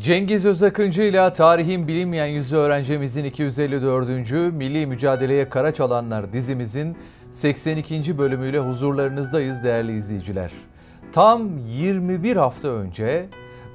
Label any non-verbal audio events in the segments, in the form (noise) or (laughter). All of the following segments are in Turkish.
Cengiz Özakıncı ile tarihin bilinmeyen yüzü öğrencimizin 254. Milli Mücadeleye Kara Çalanlar dizimizin 82. bölümüyle huzurlarınızdayız değerli izleyiciler. Tam 21 hafta önce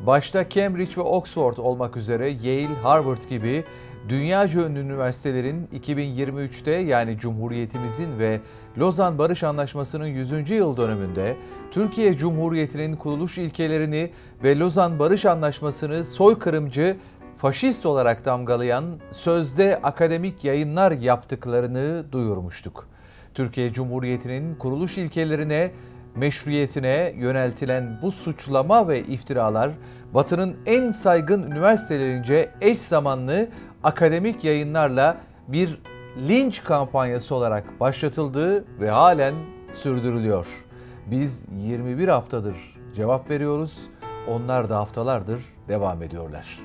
başta Cambridge ve Oxford olmak üzere Yale, Harvard gibi dünyaca ünlü üniversitelerin 2023'te yani Cumhuriyetimizin ve Lozan Barış Anlaşması'nın 100. yıl dönümünde Türkiye Cumhuriyeti'nin kuruluş ilkelerini ve Lozan Barış Anlaşması'nı soykırımcı, faşist olarak damgalayan sözde akademik yayınlar yaptıklarını duyurmuştuk. Türkiye Cumhuriyeti'nin kuruluş ilkelerine, meşruiyetine yöneltilen bu suçlama ve iftiralar Batı'nın en saygın üniversitelerince eş zamanlı akademik yayınlarla bir linç kampanyası olarak başlatıldı ve halen sürdürülüyor. Biz 21 haftadır cevap veriyoruz. Onlar da haftalardır devam ediyorlar.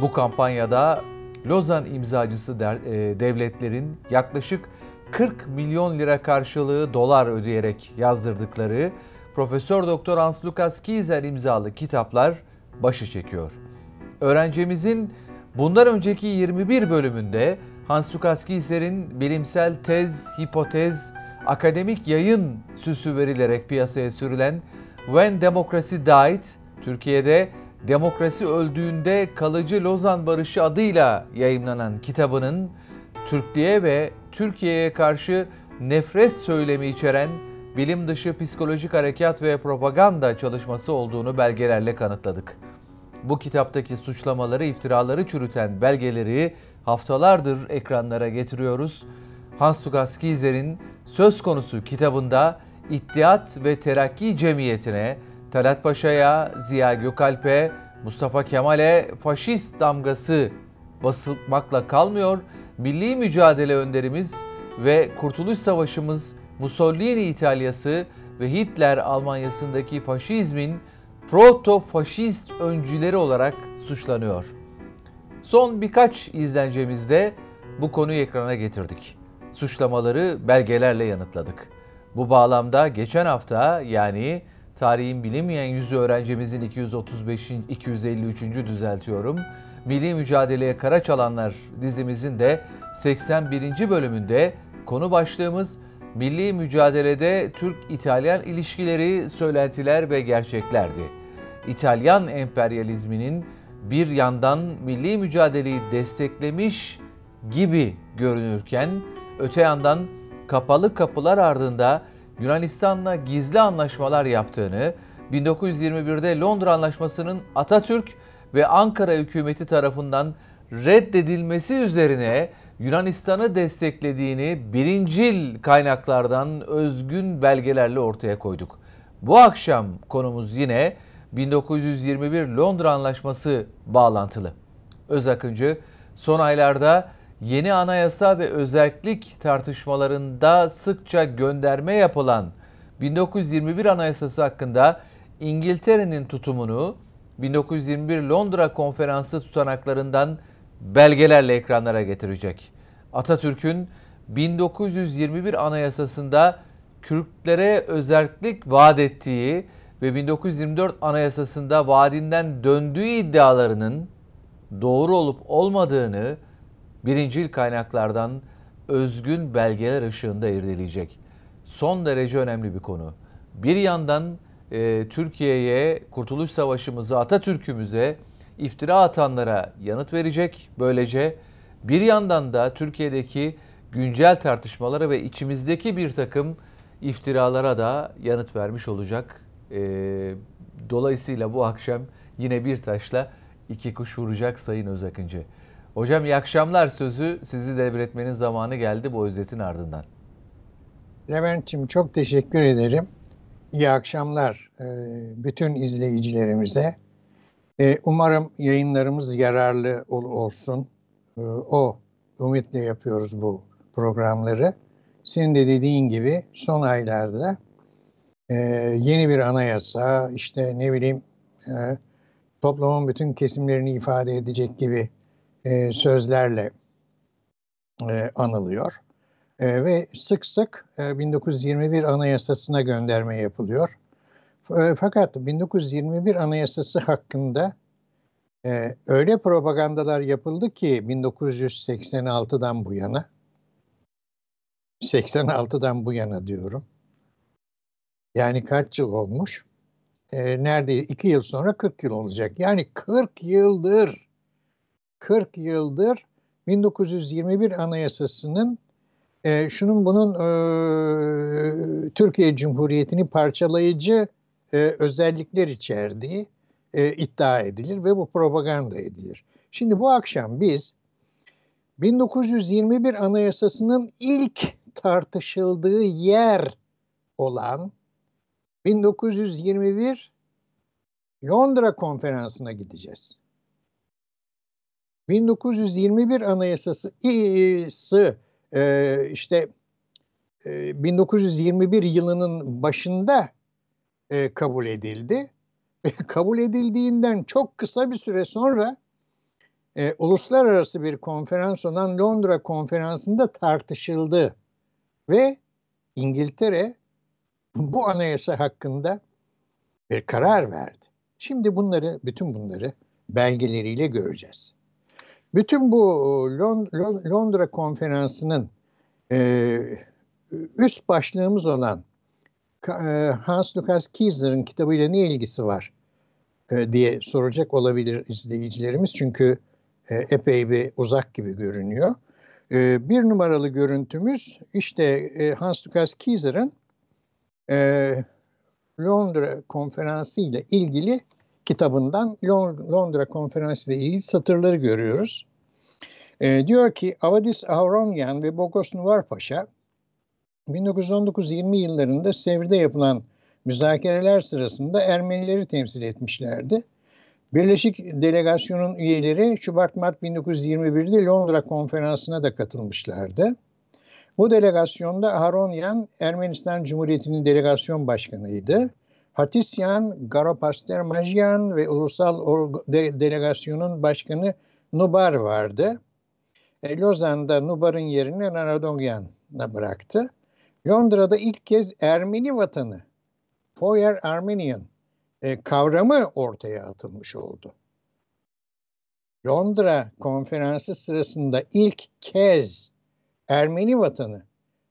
Bu kampanyada Lozan imzacısı e, devletlerin yaklaşık 40 milyon lira karşılığı dolar ödeyerek yazdırdıkları Profesör Doktor Hans Lukas Kieser imzalı kitaplar başı çekiyor. Öğrencimizin bundan önceki 21 bölümünde Hans Lukas Kieser'in bilimsel tez, hipotez, akademik yayın süsü verilerek piyasaya sürülen When Democracy Died, Türkiye'de Demokrasi Öldüğünde Kalıcı Lozan Barışı adıyla yayınlanan kitabının Türklüğe ve Türkiye'ye karşı nefret söylemi içeren bilim dışı psikolojik harekat ve propaganda çalışması olduğunu belgelerle kanıtladık. Bu kitaptaki suçlamaları, iftiraları çürüten belgeleri haftalardır ekranlara getiriyoruz. Hans Tugas Kieser'in söz konusu kitabında İttihat ve Terakki Cemiyeti'ne, Talat Paşa'ya, Ziya Gökalp'e, Mustafa Kemal'e faşist damgası basılmakla kalmıyor. Milli mücadele önderimiz ve Kurtuluş Savaşımız Mussolini İtalyası ve Hitler Almanyası'ndaki faşizmin proto-faşist öncüleri olarak suçlanıyor. Son birkaç izlencemizde bu konuyu ekrana getirdik. Suçlamaları belgelerle yanıtladık. Bu bağlamda geçen hafta yani tarihin bilinmeyen yüzü öğrencimizin 235. 253. düzeltiyorum. Milli Mücadeleye Kara Çalanlar dizimizin de 81. bölümünde konu başlığımız milli mücadelede Türk-İtalyan ilişkileri, söylentiler ve gerçeklerdi. İtalyan emperyalizminin bir yandan milli mücadeleyi desteklemiş gibi görünürken öte yandan kapalı kapılar ardında Yunanistan'la gizli anlaşmalar yaptığını, 1921'de Londra Anlaşması'nın Atatürk ve Ankara hükümeti tarafından reddedilmesi üzerine Yunanistan'ı desteklediğini birincil kaynaklardan özgün belgelerle ortaya koyduk. Bu akşam konumuz yine 1921 Londra Anlaşması bağlantılı. Özakıncı son aylarda yeni anayasa ve özellik tartışmalarında sıkça gönderme yapılan 1921 Anayasası hakkında İngiltere'nin tutumunu 1921 Londra Konferansı tutanaklarından belgelerle ekranlara getirecek. Atatürk'ün 1921 Anayasası'nda Kürtlere özellik vaat ettiği ve 1924 Anayasası'nda vaadinden döndüğü iddialarının doğru olup olmadığını birincil kaynaklardan özgün belgeler ışığında irdeleyecek. Son derece önemli bir konu. Bir yandan e, Türkiye'ye, Kurtuluş Savaşımızı, Atatürk'ümüze iftira atanlara yanıt verecek. Böylece bir yandan da Türkiye'deki güncel tartışmalara ve içimizdeki bir takım iftiralara da yanıt vermiş olacak. E, dolayısıyla bu akşam yine bir taşla iki kuş vuracak Sayın Özakıncı. Hocam iyi akşamlar sözü sizi devretmenin zamanı geldi bu özetin ardından. Levent'ciğim çok teşekkür ederim. İyi akşamlar e, bütün izleyicilerimize. E, umarım yayınlarımız yararlı olsun. E, o ümitle yapıyoruz bu programları. Senin de dediğin gibi son aylarda yeni bir anayasa, işte ne bileyim toplumun bütün kesimlerini ifade edecek gibi sözlerle anılıyor. E, ve sık sık e, 1921 Anayasası'na gönderme yapılıyor. E, fakat 1921 Anayasası hakkında e, öyle propagandalar yapıldı ki 1986'dan bu yana 86'dan bu yana diyorum. Yani kaç yıl olmuş? E, nerede? iki yıl sonra 40 yıl olacak. Yani 40 yıldır 40 yıldır 1921 Anayasası'nın e, şunun bunun e, Türkiye Cumhuriyeti'ni parçalayıcı e, özellikler içerdiği e, iddia edilir ve bu propaganda edilir. Şimdi bu akşam biz 1921 Anayasası'nın ilk tartışıldığı yer olan 1921 Londra Konferansı'na gideceğiz. 1921 Anayasası e, işte 1921 yılının başında e, kabul edildi. (laughs) kabul edildiğinden çok kısa bir süre sonra e, uluslararası bir konferans olan Londra konferansında tartışıldı ve İngiltere bu anayasa hakkında bir karar verdi. Şimdi bunları, bütün bunları belgeleriyle göreceğiz. Bütün bu Londra konferansının e, üst başlığımız olan e, Hans Lukas Kieser'ın kitabıyla ne ilgisi var e, diye soracak olabilir izleyicilerimiz. Çünkü e, epey bir uzak gibi görünüyor. Bir numaralı görüntümüz işte Hans Lukas Kieser'ın Londra konferansı ile ilgili kitabından Londra konferansı ile ilgili satırları görüyoruz. Diyor ki Avadis Avronyan ve Bogos Nuvar Paşa 1919-20 yıllarında Sevr'de yapılan müzakereler sırasında Ermenileri temsil etmişlerdi. Birleşik Delegasyon'un üyeleri Şubat-Mart 1921'de Londra konferansına da katılmışlardı. Bu delegasyonda Haronyan Ermenistan Cumhuriyeti'nin delegasyon başkanıydı. Hatisyan, Garopaster Majyan ve Ulusal De Delegasyon'un başkanı Nubar vardı. E, Lozan'da Nubar'ın yerini Naradogyan'a bıraktı. Londra'da ilk kez Ermeni vatanı, Foyer Armenian e, kavramı ortaya atılmış oldu. Londra konferansı sırasında ilk kez Ermeni vatanı,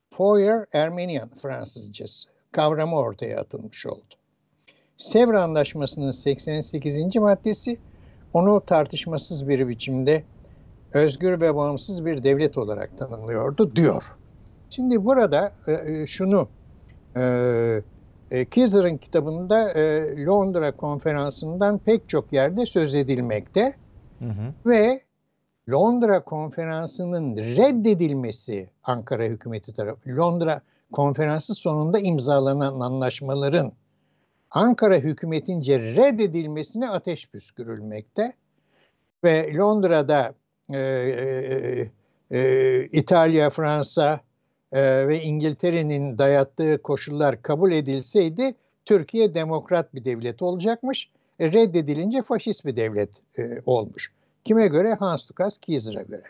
Foyer Armenian Fransızcası kavramı ortaya atılmış oldu. Sevr Anlaşması'nın 88. maddesi onu tartışmasız bir biçimde özgür ve bağımsız bir devlet olarak tanımlıyordu diyor. Şimdi burada e, e, şunu e, e, Kizer'ın kitabında e, Londra konferansından pek çok yerde söz edilmekte hı hı. ve Londra konferansının reddedilmesi Ankara hükümeti tarafı Londra konferansı sonunda imzalanan anlaşmaların Ankara hükümetince reddedilmesine ateş püskürülmekte ve Londra'da e, e, e, İtalya, Fransa, e, ve İngiltere'nin dayattığı koşullar kabul edilseydi Türkiye demokrat bir devlet olacakmış. E, reddedilince faşist bir devlet e, olmuş. Kime göre? Hans Lukas Kieser'a göre.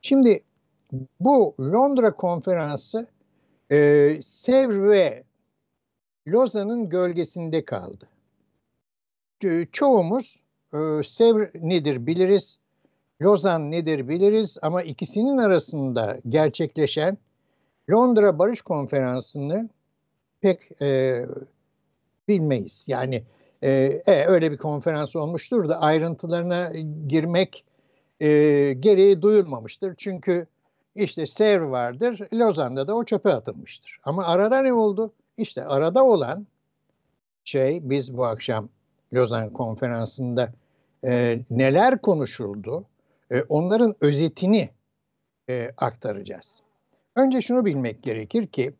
Şimdi bu Londra konferansı e, Sevr ve Lozan'ın gölgesinde kaldı. Çoğumuz e, Sevr nedir biliriz, Lozan nedir biliriz ama ikisinin arasında gerçekleşen Londra Barış Konferansı'nı pek e, bilmeyiz. Yani e, e, öyle bir konferans olmuştur da ayrıntılarına girmek e, gereği duyulmamıştır. Çünkü işte Sevr vardır, Lozan'da da o çöpe atılmıştır. Ama arada ne oldu? İşte arada olan şey biz bu akşam Lozan konferansında e, neler konuşuldu, e, onların özetini e, aktaracağız. Önce şunu bilmek gerekir ki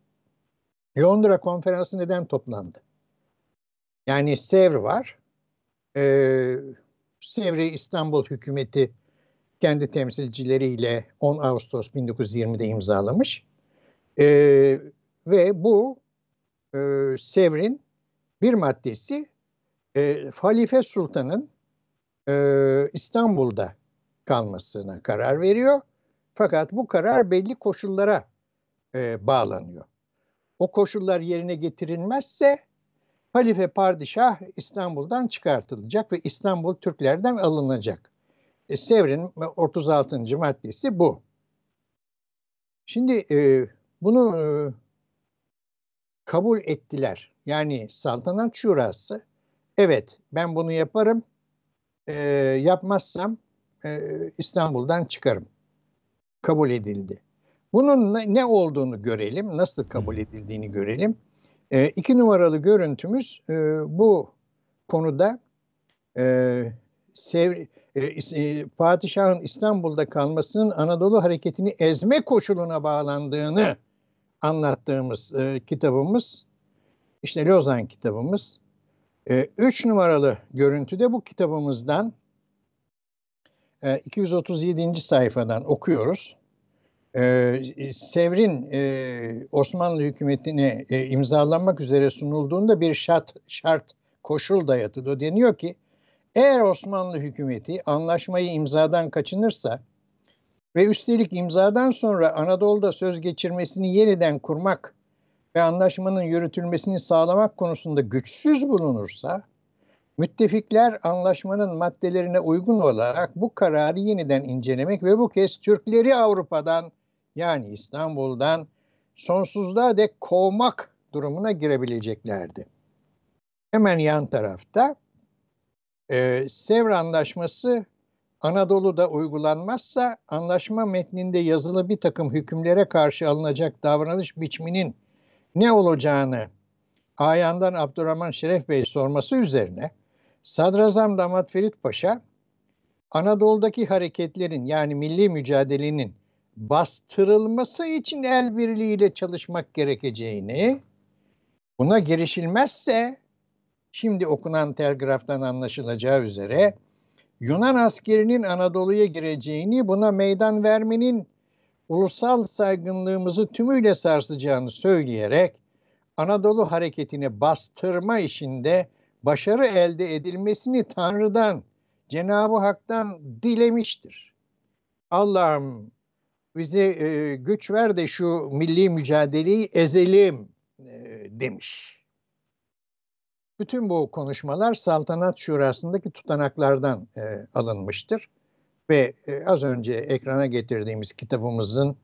Londra konferansı neden toplandı? Yani Sevr var. Ee, Sevr'i İstanbul hükümeti kendi temsilcileriyle 10 Ağustos 1920'de imzalamış. Ee, ve bu e, Sevr'in bir maddesi e, Halife Sultan'ın e, İstanbul'da kalmasına karar veriyor fakat bu karar belli koşullara e, bağlanıyor. O koşullar yerine getirilmezse Halife Padişah İstanbul'dan çıkartılacak ve İstanbul Türklerden alınacak. E, Sevr'in 36. maddesi bu. Şimdi e, bunu e, kabul ettiler. Yani saltanat şurası evet ben bunu yaparım e, yapmazsam e, İstanbul'dan çıkarım. Kabul edildi. Bunun ne olduğunu görelim, nasıl kabul edildiğini görelim. E, iki numaralı görüntümüz e, bu konuda e, sev, e, e, padişahın İstanbul'da kalmasının Anadolu hareketini ezme koşuluna bağlandığını anlattığımız e, kitabımız, işte Lozan kitabımız. E, üç numaralı görüntüde bu kitabımızdan e, 237. sayfadan okuyoruz. E, Sevr'in e, Osmanlı hükümetine e, imzalanmak üzere sunulduğunda bir şart, şart koşul dayatılıyor. Deniyor ki eğer Osmanlı hükümeti anlaşmayı imzadan kaçınırsa ve üstelik imzadan sonra Anadolu'da söz geçirmesini yeniden kurmak ve anlaşmanın yürütülmesini sağlamak konusunda güçsüz bulunursa, müttefikler anlaşmanın maddelerine uygun olarak bu kararı yeniden incelemek ve bu kez Türkleri Avrupa'dan yani İstanbul'dan sonsuzluğa dek kovmak durumuna girebileceklerdi. Hemen yan tarafta e, Sevr Anlaşması Anadolu'da uygulanmazsa anlaşma metninde yazılı bir takım hükümlere karşı alınacak davranış biçiminin ne olacağını Ayan'dan Abdurrahman Şeref Bey sorması üzerine Sadrazam Damat Ferit Paşa Anadolu'daki hareketlerin yani milli mücadelenin bastırılması için el birliğiyle çalışmak gerekeceğini, buna girişilmezse şimdi okunan telgraftan anlaşılacağı üzere Yunan askerinin Anadolu'ya gireceğini, buna meydan vermenin ulusal saygınlığımızı tümüyle sarsacağını söyleyerek Anadolu hareketini bastırma işinde başarı elde edilmesini Tanrı'dan, Cenab-ı Hak'tan dilemiştir. Allah'ım bize e, güç ver de şu milli mücadeleyi ezelim e, demiş. Bütün bu konuşmalar Saltanat Şurası'ndaki tutanaklardan e, alınmıştır. Ve e, az önce ekrana getirdiğimiz kitabımızın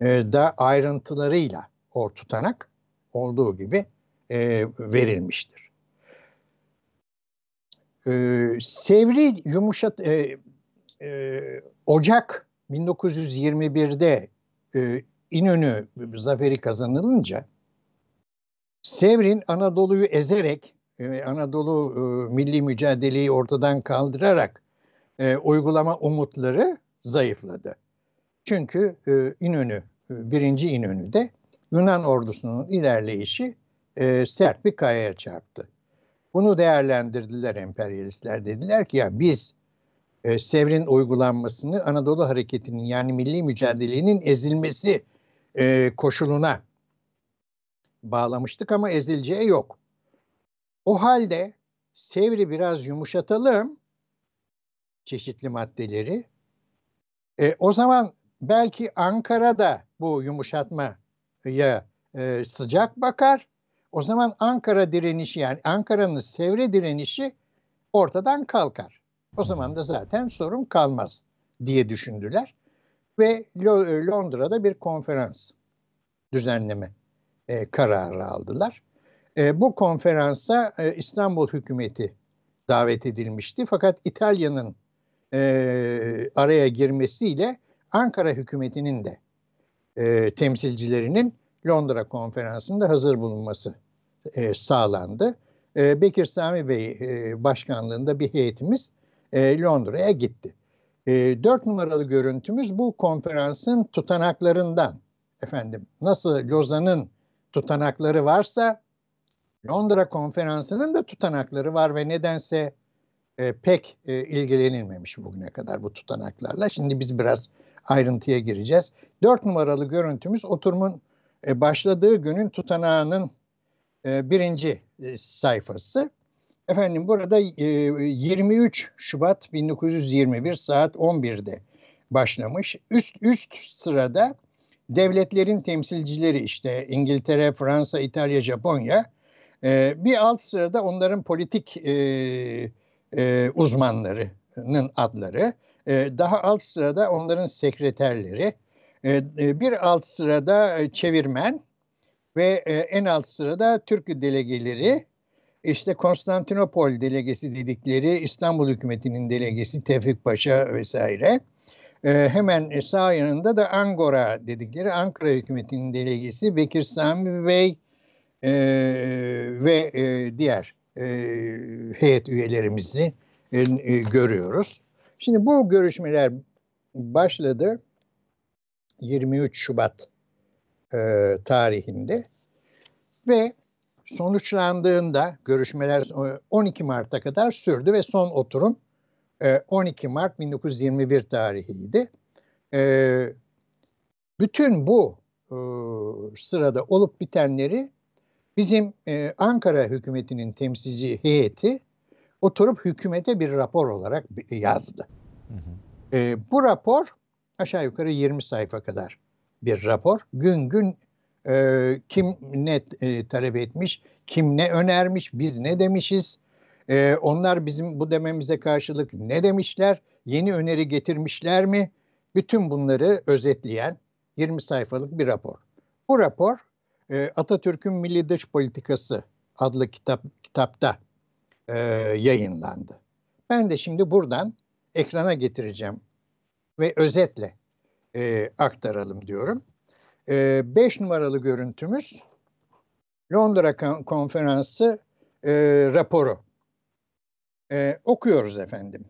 e, da ayrıntılarıyla o tutanak olduğu gibi e, verilmiştir. E, Sevri yumuşat e, e, Ocak 1921'de e, İnönü zaferi kazanılınca Sevr'in Anadolu'yu ezerek e, Anadolu e, milli mücadeleyi ortadan kaldırarak e, uygulama umutları zayıfladı. Çünkü e, İnönü, e, birinci İnönü'de Yunan ordusunun ilerleyişi e, sert bir kayaya çarptı. Bunu değerlendirdiler emperyalistler. Dediler ki ya biz e, Sevr'in uygulanmasını Anadolu hareketinin yani milli mücadelenin ezilmesi e, koşuluna bağlamıştık ama ezileceği yok. O halde Sevr'i biraz yumuşatalım çeşitli maddeleri. E, o zaman belki Ankara'da bu yumuşatmaya e, sıcak bakar. O zaman Ankara direnişi yani Ankara'nın Sevre direnişi ortadan kalkar. O zaman da zaten sorun kalmaz diye düşündüler. Ve Londra'da bir konferans düzenleme e, kararı aldılar. E, bu konferansa e, İstanbul hükümeti davet edilmişti. Fakat İtalya'nın e, araya girmesiyle Ankara hükümetinin de e, temsilcilerinin Londra konferansında hazır bulunması e, sağlandı. E, Bekir Sami Bey e, başkanlığında bir heyetimiz e, Londra'ya gitti. E, dört numaralı görüntümüz bu konferansın tutanaklarından. Efendim nasıl Lozan'ın tutanakları varsa Londra konferansının da tutanakları var ve nedense e, pek e, ilgilenilmemiş bugüne kadar bu tutanaklarla. Şimdi biz biraz ayrıntıya gireceğiz. Dört numaralı görüntümüz oturumun e, başladığı günün tutanağının e, birinci e, sayfası. Efendim burada e, 23 Şubat 1921 saat 11'de başlamış. Üst üst sırada devletlerin temsilcileri işte İngiltere, Fransa, İtalya, Japonya E, bir alt sırada onların politik e, e, uzmanlarının adları. E, daha alt sırada onların sekreterleri. E, e, bir alt sırada e, çevirmen ve e, en alt sırada Türk delegeleri. İşte Konstantinopol delegesi dedikleri İstanbul hükümetinin delegesi Tevfik Paşa vesaire. E, hemen sağ yanında da Angora dedikleri Ankara hükümetinin delegesi Bekir Sami Bey e, ve e, diğer e, heyet üyelerimizi e, e, görüyoruz. Şimdi bu görüşmeler başladı 23 Şubat e, tarihinde ve sonuçlandığında görüşmeler 12 Mart'a kadar sürdü ve son oturum 12 Mart 1921 tarihiydi. Bütün bu sırada olup bitenleri bizim Ankara hükümetinin temsilci heyeti oturup hükümete bir rapor olarak yazdı. Hı hı. Bu rapor aşağı yukarı 20 sayfa kadar bir rapor. Gün gün e, kim ne e, talep etmiş, kim ne önermiş, biz ne demişiz, e, onlar bizim bu dememize karşılık ne demişler, yeni öneri getirmişler mi? Bütün bunları özetleyen 20 sayfalık bir rapor. Bu rapor e, Atatürk'ün Milli Dış Politikası adlı kitap kitapta e, yayınlandı. Ben de şimdi buradan ekrana getireceğim ve özetle e, aktaralım diyorum. 5 e, numaralı görüntümüz Londra Konferansı e, raporu. E, okuyoruz efendim.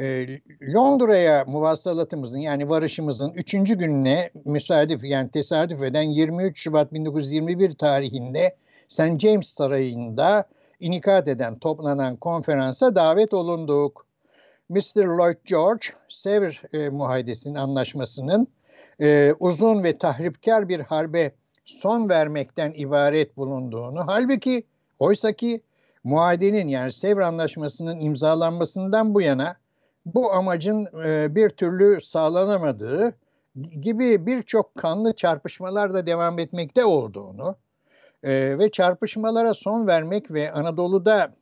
E, Londra'ya muvassalatımızın yani varışımızın 3. gününe müsaadif yani tesadüf eden 23 Şubat 1921 tarihinde St. James Sarayı'nda inikat eden toplanan konferansa davet olunduk. Mr. Lloyd George, Sevr e, Muhaydesinin anlaşmasının e, uzun ve tahripkar bir harbe son vermekten ibaret bulunduğunu, halbuki oysaki muadenin yani Sevr Anlaşması'nın imzalanmasından bu yana bu amacın e, bir türlü sağlanamadığı gibi birçok kanlı çarpışmalar da devam etmekte olduğunu e, ve çarpışmalara son vermek ve Anadolu'da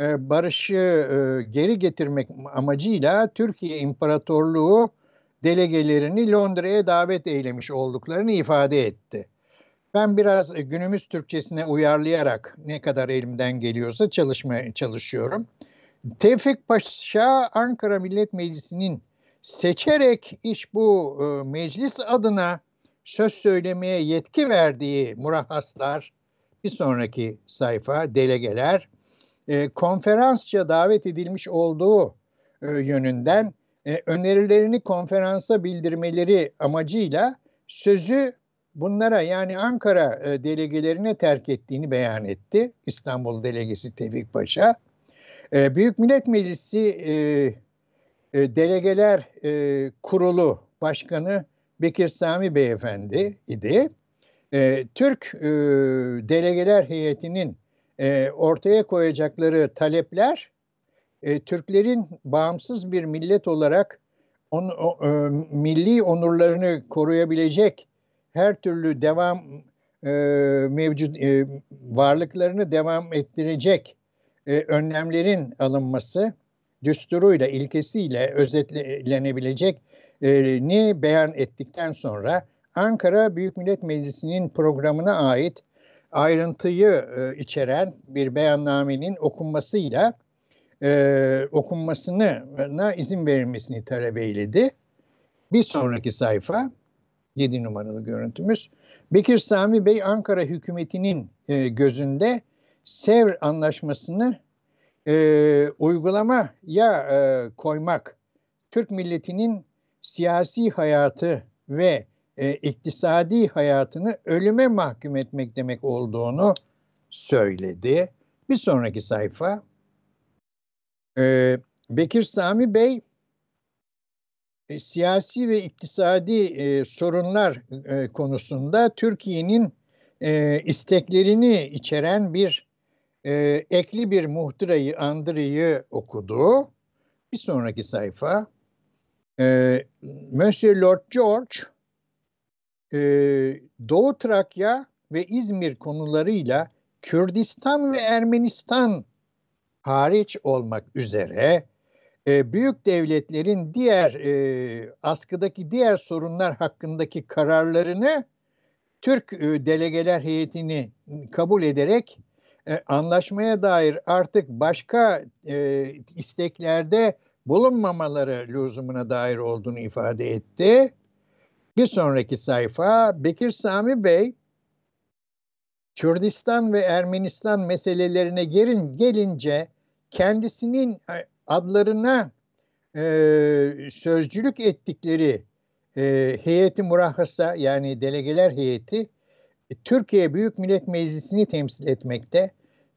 barışı e, geri getirmek amacıyla Türkiye İmparatorluğu delegelerini Londra'ya davet eylemiş olduklarını ifade etti. Ben biraz günümüz Türkçesine uyarlayarak ne kadar elimden geliyorsa çalışmaya çalışıyorum. Tevfik Paşa Ankara Millet Meclisi'nin seçerek iş bu e, meclis adına söz söylemeye yetki verdiği murahhaslar bir sonraki sayfa delegeler e, konferansça davet edilmiş olduğu e, yönünden e, önerilerini konferansa bildirmeleri amacıyla sözü bunlara yani Ankara e, delegelerine terk ettiğini beyan etti. İstanbul delegesi Tevfik Paşa. E, Büyük Millet Meclisi e, e, Delegeler e, Kurulu Başkanı Bekir Sami Beyefendi idi. E, Türk e, Delegeler Heyeti'nin e, ortaya koyacakları talepler e, Türklerin bağımsız bir millet olarak on, o, e, milli onurlarını koruyabilecek her türlü devam e, mevcut e, varlıklarını devam ettirecek e, önlemlerin alınması düsturuyla, ilkesiyle özetlenebilecek e, ni beyan ettikten sonra Ankara Büyük Millet Meclisi'nin programına ait ayrıntıyı e, içeren bir beyannamenin okunmasıyla e, okunmasına izin verilmesini talep eyledi. Bir sonraki sayfa 7 numaralı görüntümüz. Bekir Sami Bey Ankara hükümetinin e, gözünde Sevr anlaşmasını e, uygulamaya e, koymak Türk milletinin siyasi hayatı ve e, iktisadi hayatını ölüme mahkum etmek demek olduğunu söyledi. Bir sonraki sayfa. E, Bekir Sami Bey e, siyasi ve iktisadi e, sorunlar e, konusunda Türkiye'nin e, isteklerini içeren bir e, ekli bir muhtırayı, andırıyı okudu. Bir sonraki sayfa. E, Monsieur Lord George e, Doğu Trakya ve İzmir konularıyla Kürdistan ve Ermenistan hariç olmak üzere e, büyük devletlerin diğer e, askıdaki diğer sorunlar hakkındaki kararlarını Türk e, delegeler heyetini kabul ederek e, anlaşmaya dair artık başka e, isteklerde bulunmamaları lüzumuna dair olduğunu ifade etti. Bir sonraki sayfa Bekir Sami Bey Kürdistan ve Ermenistan meselelerine gelin, gelince kendisinin e, adlarına e, sözcülük ettikleri e, heyeti murahhasa yani delegeler heyeti e, Türkiye Büyük Millet Meclisi'ni temsil etmekte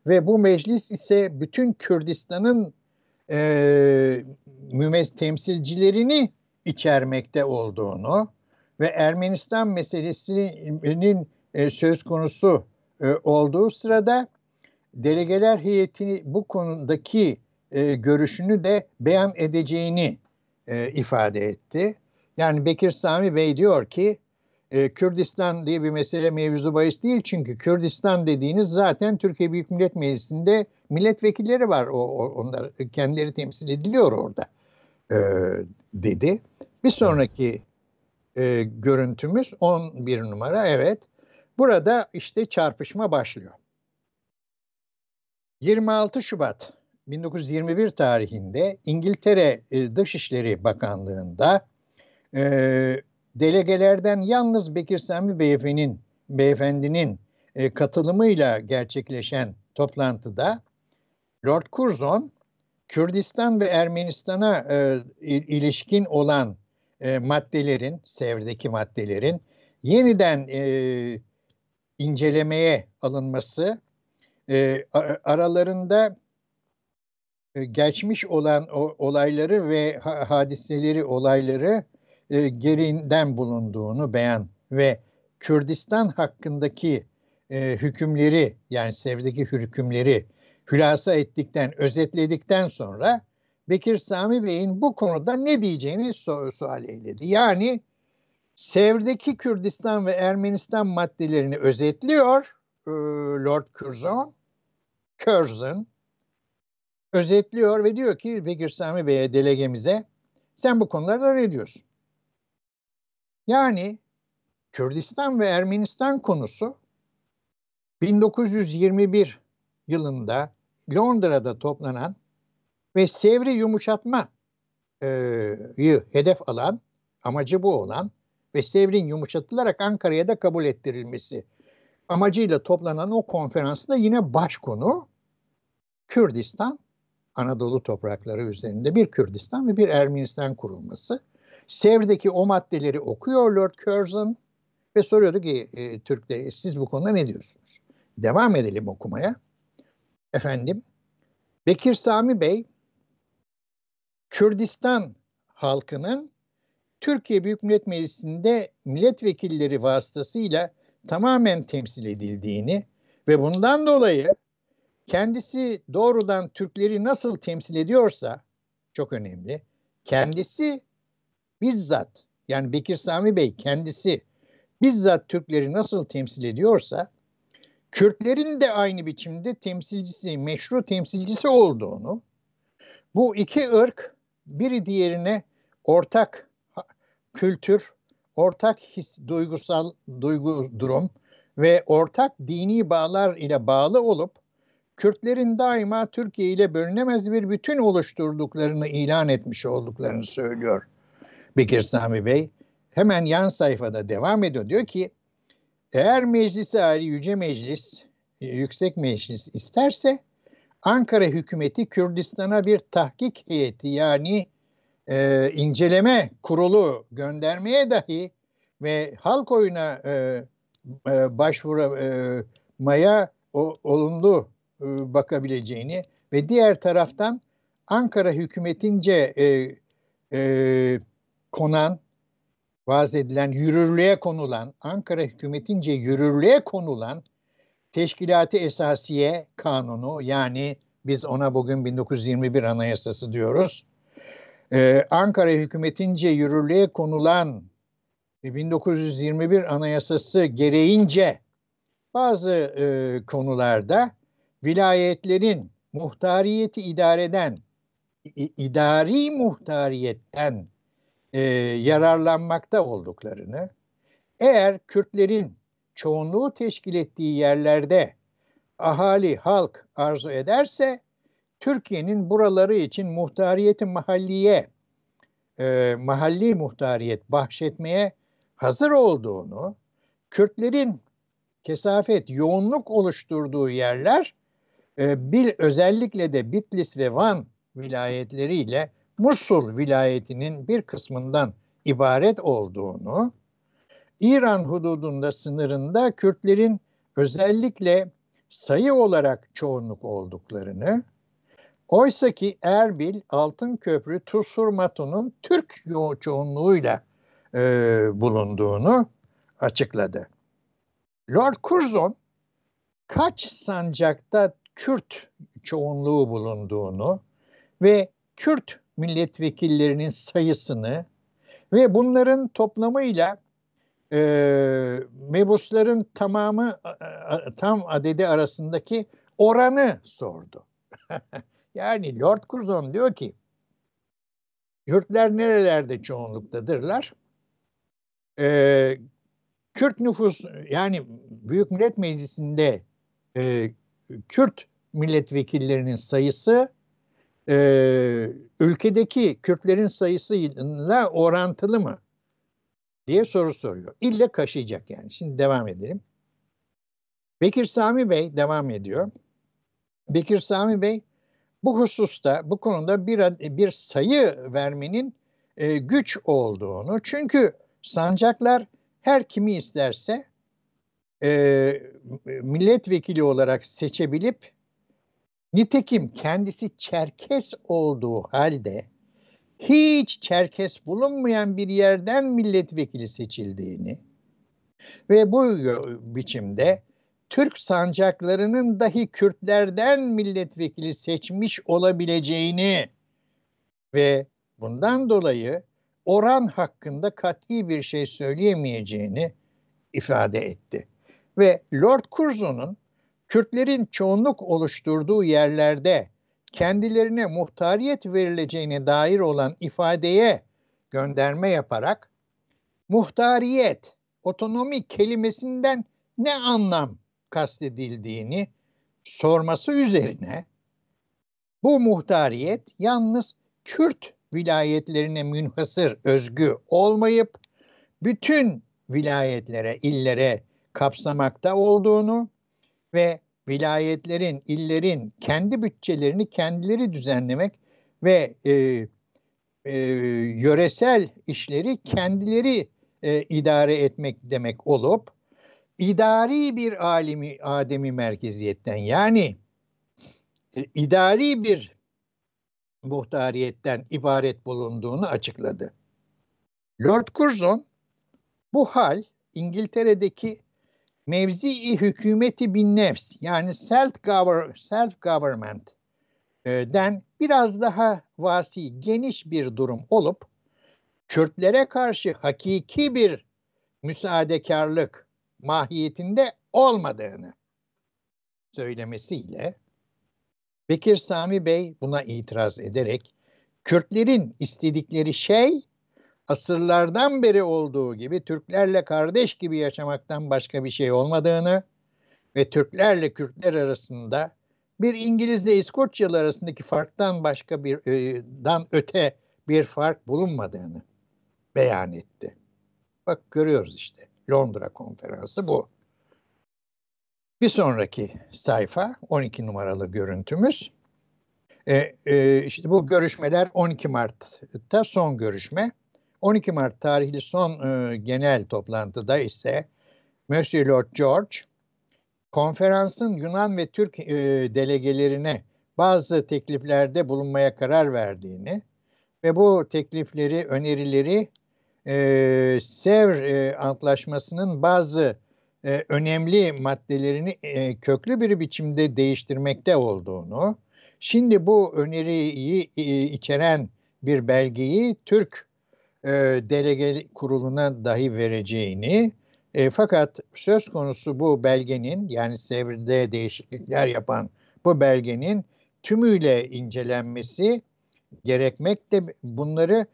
ve bu meclis ise bütün Kürdistan'ın e, temsilcilerini içermekte olduğunu ve Ermenistan meselesinin e, söz konusu e, olduğu sırada delegeler heyetini bu konudaki e, görüşünü de beyan edeceğini e, ifade etti. Yani Bekir Sami Bey diyor ki e, Kürdistan diye bir mesele mevzu bahis değil çünkü Kürdistan dediğiniz zaten Türkiye Büyük Millet Meclisi'nde milletvekilleri var. O, o onlar kendileri temsil ediliyor orada e, dedi. Bir sonraki e, görüntümüz 11 numara evet. Burada işte çarpışma başlıyor. 26 Şubat 1921 tarihinde İngiltere e, Dışişleri Bakanlığı'nda e, delegelerden yalnız Bekir Sami Beyefendinin, beyefendinin e, katılımıyla gerçekleşen toplantıda Lord Curzon Kürdistan ve Ermenistan'a e, ilişkin olan e, maddelerin, Sevr'deki maddelerin yeniden e, incelemeye alınması, e, aralarında e, geçmiş olan o, olayları ve ha, hadiseleri, olayları e, gerinden bulunduğunu beyan ve Kürdistan hakkındaki e, hükümleri yani Sevr'deki hükümleri hülasa ettikten, özetledikten sonra Bekir Sami Bey'in bu konuda ne diyeceğini su sual eyledi. Yani Sevr'deki Kürdistan ve Ermenistan maddelerini özetliyor e, Lord Curzon, Curzon özetliyor ve diyor ki Bekir Sami Bey'e delegemize sen bu konularda ne diyorsun? Yani Kürdistan ve Ermenistan konusu 1921 yılında Londra'da toplanan ve Sevri yumuşatma e, hedef alan, amacı bu olan ve Sevr'in yumuşatılarak Ankara'ya da kabul ettirilmesi amacıyla toplanan o konferansta yine baş konu Kürdistan, Anadolu toprakları üzerinde bir Kürdistan ve bir Ermenistan kurulması. Sevr'deki o maddeleri okuyor Lord Curzon ve soruyordu ki e, Türklere siz bu konuda ne diyorsunuz? Devam edelim okumaya. Efendim, Bekir Sami Bey, Kürdistan halkının Türkiye Büyük Millet Meclisi'nde milletvekilleri vasıtasıyla tamamen temsil edildiğini ve bundan dolayı kendisi doğrudan Türkleri nasıl temsil ediyorsa çok önemli. Kendisi bizzat yani Bekir Sami Bey kendisi bizzat Türkleri nasıl temsil ediyorsa Kürtlerin de aynı biçimde temsilcisi, meşru temsilcisi olduğunu, bu iki ırk biri diğerine ortak kültür, ortak his, duygusal duygu durum ve ortak dini bağlar ile bağlı olup Kürtlerin daima Türkiye ile bölünemez bir bütün oluşturduklarını ilan etmiş olduklarını söylüyor Bekir Sami Bey. Hemen yan sayfada devam ediyor. Diyor ki eğer meclisi ayrı yüce meclis, yüksek meclis isterse Ankara hükümeti Kürdistan'a bir tahkik heyeti yani e, inceleme kurulu göndermeye dahi ve halk oyuna e, e, başvurmaya o, olumlu e, bakabileceğini ve diğer taraftan Ankara hükümetince e, e, konan, vaz edilen, yürürlüğe konulan, Ankara hükümetince yürürlüğe konulan Teşkilatı Esasiye Kanunu yani biz ona bugün 1921 Anayasası diyoruz. Ee, Ankara hükümetince yürürlüğe konulan 1921 Anayasası gereğince bazı e, konularda vilayetlerin muhtariyeti idareden, idari muhtariyetten e, yararlanmakta olduklarını, eğer Kürtlerin çoğunluğu teşkil ettiği yerlerde ahali, halk arzu ederse Türkiye'nin buraları için muhtariyeti mahalliye, e, mahalli muhtariyet bahşetmeye hazır olduğunu, Kürtlerin kesafet, yoğunluk oluşturduğu yerler e, bir özellikle de Bitlis ve Van vilayetleriyle Musul vilayetinin bir kısmından ibaret olduğunu, İran hududunda sınırında Kürtlerin özellikle sayı olarak çoğunluk olduklarını, oysa ki Erbil, Altınköprü, Tusurmatu'nun Türk çoğunluğuyla e, bulunduğunu açıkladı. Lord Curzon kaç sancakta Kürt çoğunluğu bulunduğunu ve Kürt milletvekillerinin sayısını ve bunların toplamıyla e, mebusların tamamı tam adedi arasındaki oranı sordu. (laughs) yani Lord Curzon diyor ki Kürtler nerelerde çoğunluktadırlar? Ee, Kürt nüfus yani Büyük Millet Meclisi'nde e, Kürt milletvekillerinin sayısı e, ülkedeki Kürtlerin sayısıyla orantılı mı diye soru soruyor. İlle kaşıyacak yani. Şimdi devam edelim. Bekir Sami Bey devam ediyor. Bekir Sami Bey bu hususta bu konuda bir bir sayı vermenin e, güç olduğunu çünkü sancaklar her kimi isterse e, milletvekili olarak seçebilip nitekim kendisi Çerkes olduğu halde hiç Çerkes bulunmayan bir yerden milletvekili seçildiğini ve bu biçimde Türk sancaklarının dahi Kürtlerden milletvekili seçmiş olabileceğini ve bundan dolayı oran hakkında kat'i bir şey söyleyemeyeceğini ifade etti. Ve Lord Curzon'un Kürtlerin çoğunluk oluşturduğu yerlerde kendilerine muhtariyet verileceğine dair olan ifadeye gönderme yaparak muhtariyet, otonomi kelimesinden ne anlam kastedildiğini sorması üzerine bu muhtariyet yalnız Kürt vilayetlerine münhasır, özgü olmayıp bütün vilayetlere, illere kapsamakta olduğunu ve vilayetlerin, illerin kendi bütçelerini kendileri düzenlemek ve e, e, yöresel işleri kendileri e, idare etmek demek olup idari bir alimi ademi merkeziyetten yani e, idari bir muhtariyetten ibaret bulunduğunu açıkladı. Lord Curzon bu hal İngiltere'deki mevzi hükümeti bin nefs yani self, govern, self government den biraz daha vasi, geniş bir durum olup Kürtlere karşı hakiki bir müsaadekarlık mahiyetinde olmadığını söylemesiyle Bekir Sami Bey buna itiraz ederek Kürtlerin istedikleri şey asırlardan beri olduğu gibi Türklerle kardeş gibi yaşamaktan başka bir şey olmadığını ve Türklerle Kürtler arasında bir İngilizle İskoçyalı arasındaki farktan başka bir e, dan öte bir fark bulunmadığını beyan etti. Bak görüyoruz işte Londra konferansı bu. Bir sonraki sayfa 12 numaralı görüntümüz. E, e, işte bu görüşmeler 12 Mart'ta son görüşme. 12 Mart tarihli son e, genel toplantıda ise Monsieur Lord George konferansın Yunan ve Türk e, delegelerine bazı tekliflerde bulunmaya karar verdiğini ve bu teklifleri, önerileri e, Sevr e, Antlaşması'nın bazı e, önemli maddelerini e, köklü bir biçimde değiştirmekte olduğunu, şimdi bu öneriyi e, içeren bir belgeyi Türk e, delege kuruluna dahi vereceğini, E, fakat söz konusu bu belgenin yani Sevr'de değişiklikler yapan bu belgenin tümüyle incelenmesi gerekmekte bunları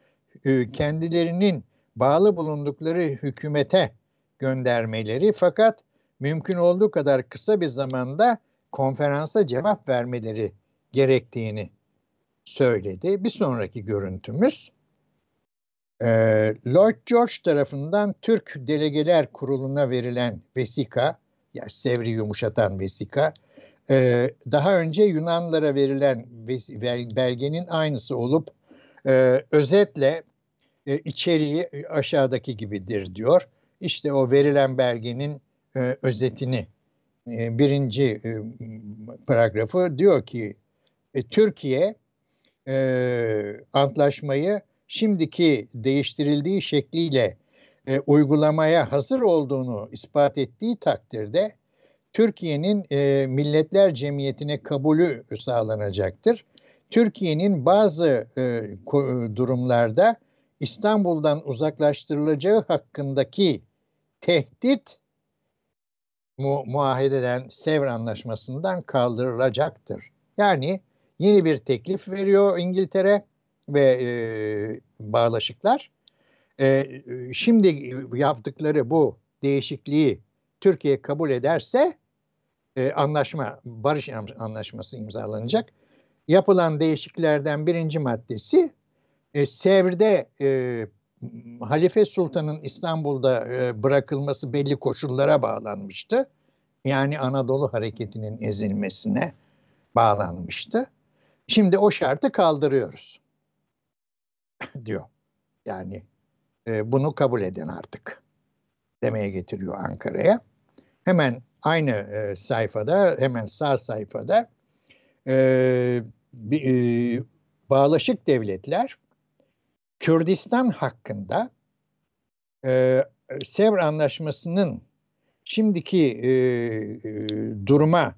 e, kendilerinin bağlı bulundukları hükümete göndermeleri fakat mümkün olduğu kadar kısa bir zamanda konferansa cevap vermeleri gerektiğini söyledi. Bir sonraki görüntümüz e, Lloyd George tarafından Türk Delegeler Kurulu'na verilen vesika, yani Sevri yumuşatan vesika, e, daha önce Yunanlara verilen belgenin aynısı olup e, özetle e, içeriği aşağıdaki gibidir diyor. İşte o verilen belgenin e, özetini e, birinci e, paragrafı diyor ki e, Türkiye e, antlaşmayı şimdiki değiştirildiği şekliyle e, uygulamaya hazır olduğunu ispat ettiği takdirde Türkiye'nin e, Milletler Cemiyeti'ne kabulü sağlanacaktır. Türkiye'nin bazı e, durumlarda İstanbul'dan uzaklaştırılacağı hakkındaki tehdit mu muahededen Sevr Anlaşması'ndan kaldırılacaktır. Yani yeni bir teklif veriyor İngiltere ve e, bağlaşıklar. E, şimdi yaptıkları bu değişikliği Türkiye kabul ederse e, anlaşma, barış anlaşması imzalanacak. Yapılan değişikliklerden birinci maddesi e, Sevr'de e, Halife Sultan'ın İstanbul'da e, bırakılması belli koşullara bağlanmıştı. Yani Anadolu hareketinin ezilmesine bağlanmıştı. Şimdi o şartı kaldırıyoruz (coughs) diyor. Yani e, bunu kabul eden artık demeye getiriyor Ankara'ya. Hemen aynı e, sayfada, hemen sağ sayfada e, bir, e, bağlaşık devletler Kürdistan hakkında e, Sevr Anlaşması'nın şimdiki e, e, duruma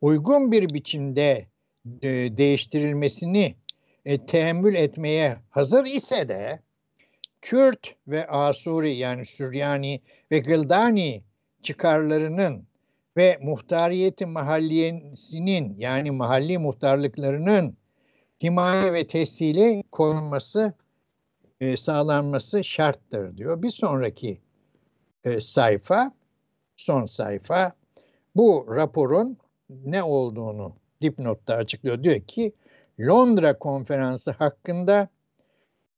uygun bir biçimde e, değiştirilmesini e, teemmül etmeye hazır ise de Kürt ve Asuri yani Süryani ve Gıldani çıkarlarının ve muhtariyeti mahalliyesinin yani mahalli muhtarlıklarının himaye ve tesili korunması e, sağlanması şarttır diyor. Bir sonraki e, sayfa, son sayfa bu raporun ne olduğunu dipnotta açıklıyor. Diyor ki Londra konferansı hakkında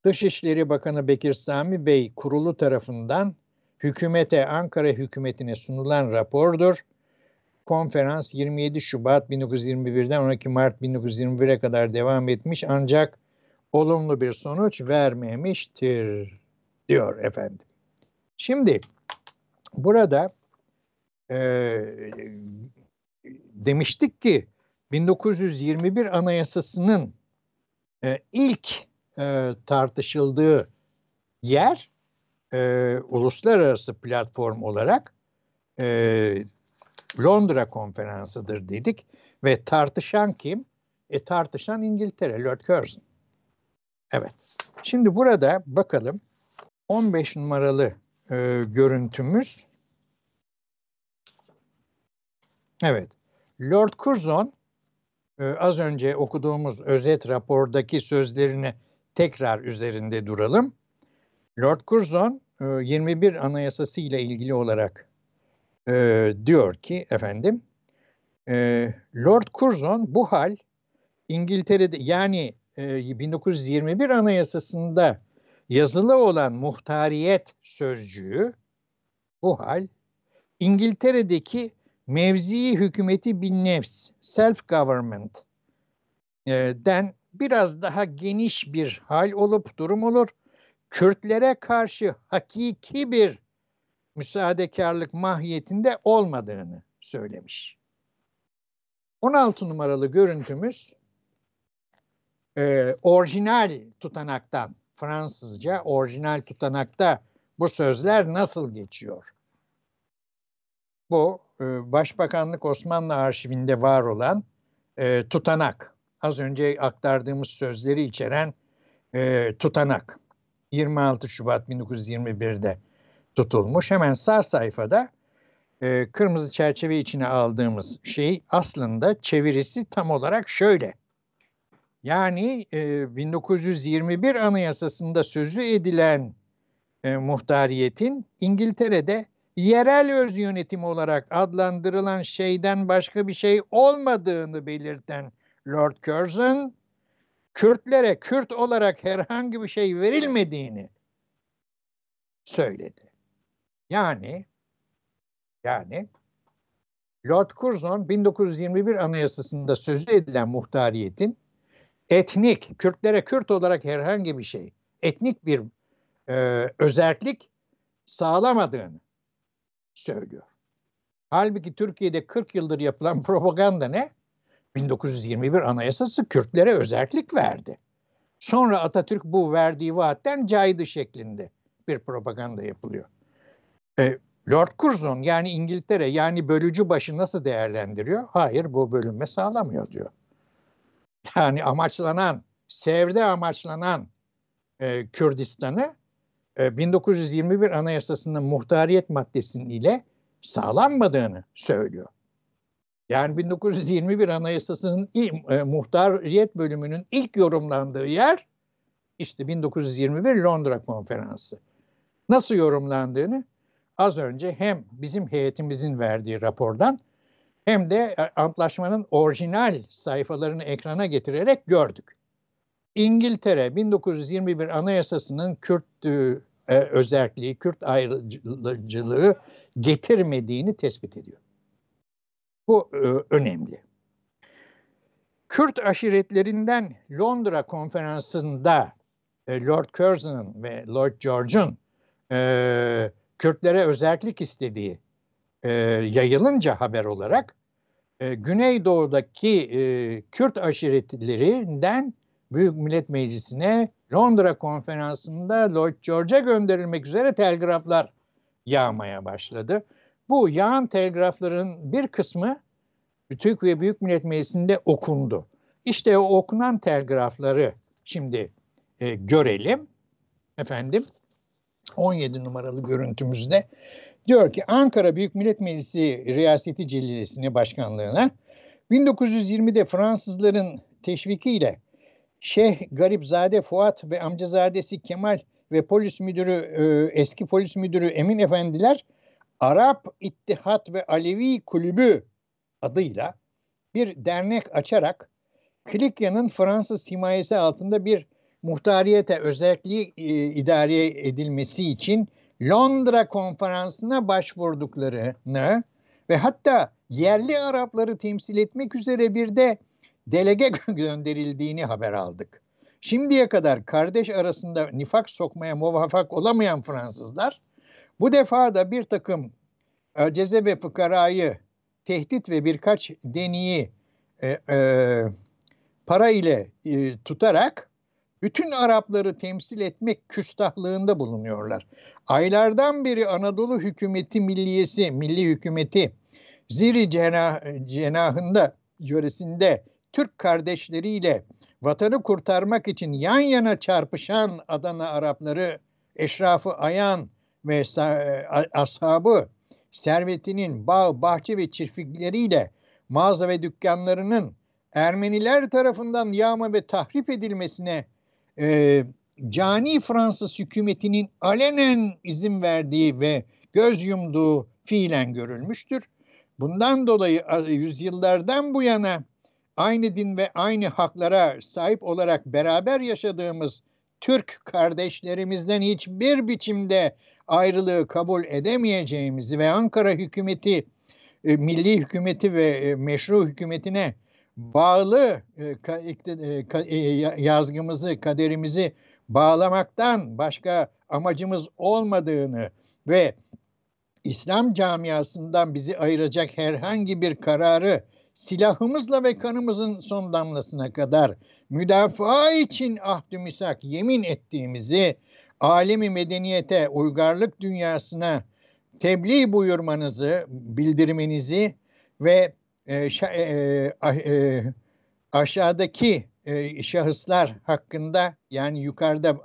Dışişleri Bakanı Bekir Sami Bey kurulu tarafından hükümete, Ankara hükümetine sunulan rapordur. Konferans 27 Şubat 1921'den 12 Mart 1921'e kadar devam etmiş ancak olumlu bir sonuç vermemiştir diyor efendim. Şimdi burada e, demiştik ki 1921 Anayasası'nın e, ilk e, tartışıldığı yer e, uluslararası platform olarak e, Londra konferansıdır dedik ve tartışan kim? E tartışan İngiltere, Lord Curzon. Evet. Şimdi burada bakalım 15 numaralı e, görüntümüz. Evet. Lord Curzon e, az önce okuduğumuz özet rapordaki sözlerini tekrar üzerinde duralım. Lord Curzon e, 21 Anayasası ile ilgili olarak e, diyor ki efendim e, Lord Curzon bu hal İngiltere'de yani 1921 ee, Anayasası'nda yazılı olan muhtariyet sözcüğü bu hal İngiltere'deki mevzi hükümeti bin nefs, self government e, den biraz daha geniş bir hal olup durum olur. Kürtlere karşı hakiki bir müsaadekarlık mahiyetinde olmadığını söylemiş. 16 numaralı görüntümüz e, orijinal tutanaktan Fransızca orijinal tutanakta bu sözler nasıl geçiyor? Bu e, Başbakanlık Osmanlı arşivinde var olan e, tutanak. Az önce aktardığımız sözleri içeren e, tutanak. 26 Şubat 1921'de tutulmuş. Hemen sağ sayfada e, kırmızı çerçeve içine aldığımız şey aslında çevirisi tam olarak şöyle. Yani e, 1921 Anayasası'nda sözü edilen e, muhtariyetin İngiltere'de yerel öz yönetim olarak adlandırılan şeyden başka bir şey olmadığını belirten Lord Curzon, Kürtlere Kürt olarak herhangi bir şey verilmediğini söyledi. Yani yani Lord Curzon 1921 Anayasası'nda sözü edilen muhtariyetin etnik, Kürtlere Kürt olarak herhangi bir şey, etnik bir e, özellik sağlamadığını söylüyor. Halbuki Türkiye'de 40 yıldır yapılan propaganda ne? 1921 Anayasası Kürtlere özellik verdi. Sonra Atatürk bu verdiği vaatten caydı şeklinde bir propaganda yapılıyor. E, Lord Curzon yani İngiltere yani bölücü başı nasıl değerlendiriyor? Hayır bu bölünme sağlamıyor diyor. Yani amaçlanan, Sevr'de amaçlanan e, Kürdistan'ı 1921 Anayasası'nın muhtariyet maddesinin ile sağlanmadığını söylüyor. Yani 1921 Anayasası'nın e, muhtariyet bölümünün ilk yorumlandığı yer işte 1921 Londra Konferansı. Nasıl yorumlandığını az önce hem bizim heyetimizin verdiği rapordan hem de e, antlaşmanın orijinal sayfalarını ekrana getirerek gördük. İngiltere 1921 Anayasası'nın Kürt e, e, özelliği, Kürt ayrıcılığı getirmediğini tespit ediyor. Bu e, önemli. Kürt aşiretlerinden Londra konferansında e, Lord Curzon'un ve Lord George'un e, Kürtlere özellik istediği e, yayılınca haber olarak e, Güneydoğu'daki e, Kürt aşiretlerinden Büyük Millet Meclisi'ne Londra konferansında Lloyd George'a gönderilmek üzere telgraflar yağmaya başladı. Bu yağan telgrafların bir kısmı Türkiye Büyük Millet Meclisi'nde okundu. İşte o okunan telgrafları şimdi e, görelim. Efendim 17 numaralı görüntümüzde diyor ki Ankara Büyük Millet Meclisi Riyaseti Celilesi'ne başkanlığına 1920'de Fransızların teşvikiyle Şeyh Garipzade Fuat ve amcazadesi Kemal ve polis müdürü e, eski polis müdürü Emin Efendiler Arap İttihat ve Alevi Kulübü adıyla bir dernek açarak Klikya'nın Fransız himayesi altında bir muhtariyete özelliği e, idare edilmesi için Londra konferansına başvurduklarını ve hatta yerli Arapları temsil etmek üzere bir de delege gönderildiğini haber aldık. Şimdiye kadar kardeş arasında nifak sokmaya muvaffak olamayan Fransızlar bu defa da bir takım aceze ve fıkarayı tehdit ve birkaç deniyi e, e, para ile e, tutarak bütün Arapları temsil etmek küstahlığında bulunuyorlar. Aylardan beri Anadolu hükümeti milliyesi, milli hükümeti Ziri cenah, cenahında yöresinde Türk kardeşleriyle vatanı kurtarmak için yan yana çarpışan Adana Arapları, eşrafı Ayan ve ashabı servetinin bağ, bahçe ve çiftlikleriyle mağaza ve dükkanlarının Ermeniler tarafından yağma ve tahrip edilmesine e, cani Fransız hükümetinin alenen izin verdiği ve göz yumduğu fiilen görülmüştür. Bundan dolayı yüzyıllardan bu yana aynı din ve aynı haklara sahip olarak beraber yaşadığımız Türk kardeşlerimizden hiçbir biçimde ayrılığı kabul edemeyeceğimizi ve Ankara hükümeti, e, milli hükümeti ve e, meşru hükümetine bağlı e, yazgımızı, kaderimizi bağlamaktan başka amacımız olmadığını ve İslam camiasından bizi ayıracak herhangi bir kararı silahımızla ve kanımızın son damlasına kadar müdafaa için ahdü misak yemin ettiğimizi alemi medeniyete, uygarlık dünyasına tebliğ buyurmanızı, bildirmenizi ve e, e, e, e, aşağıdaki e, şahıslar hakkında yani yukarıda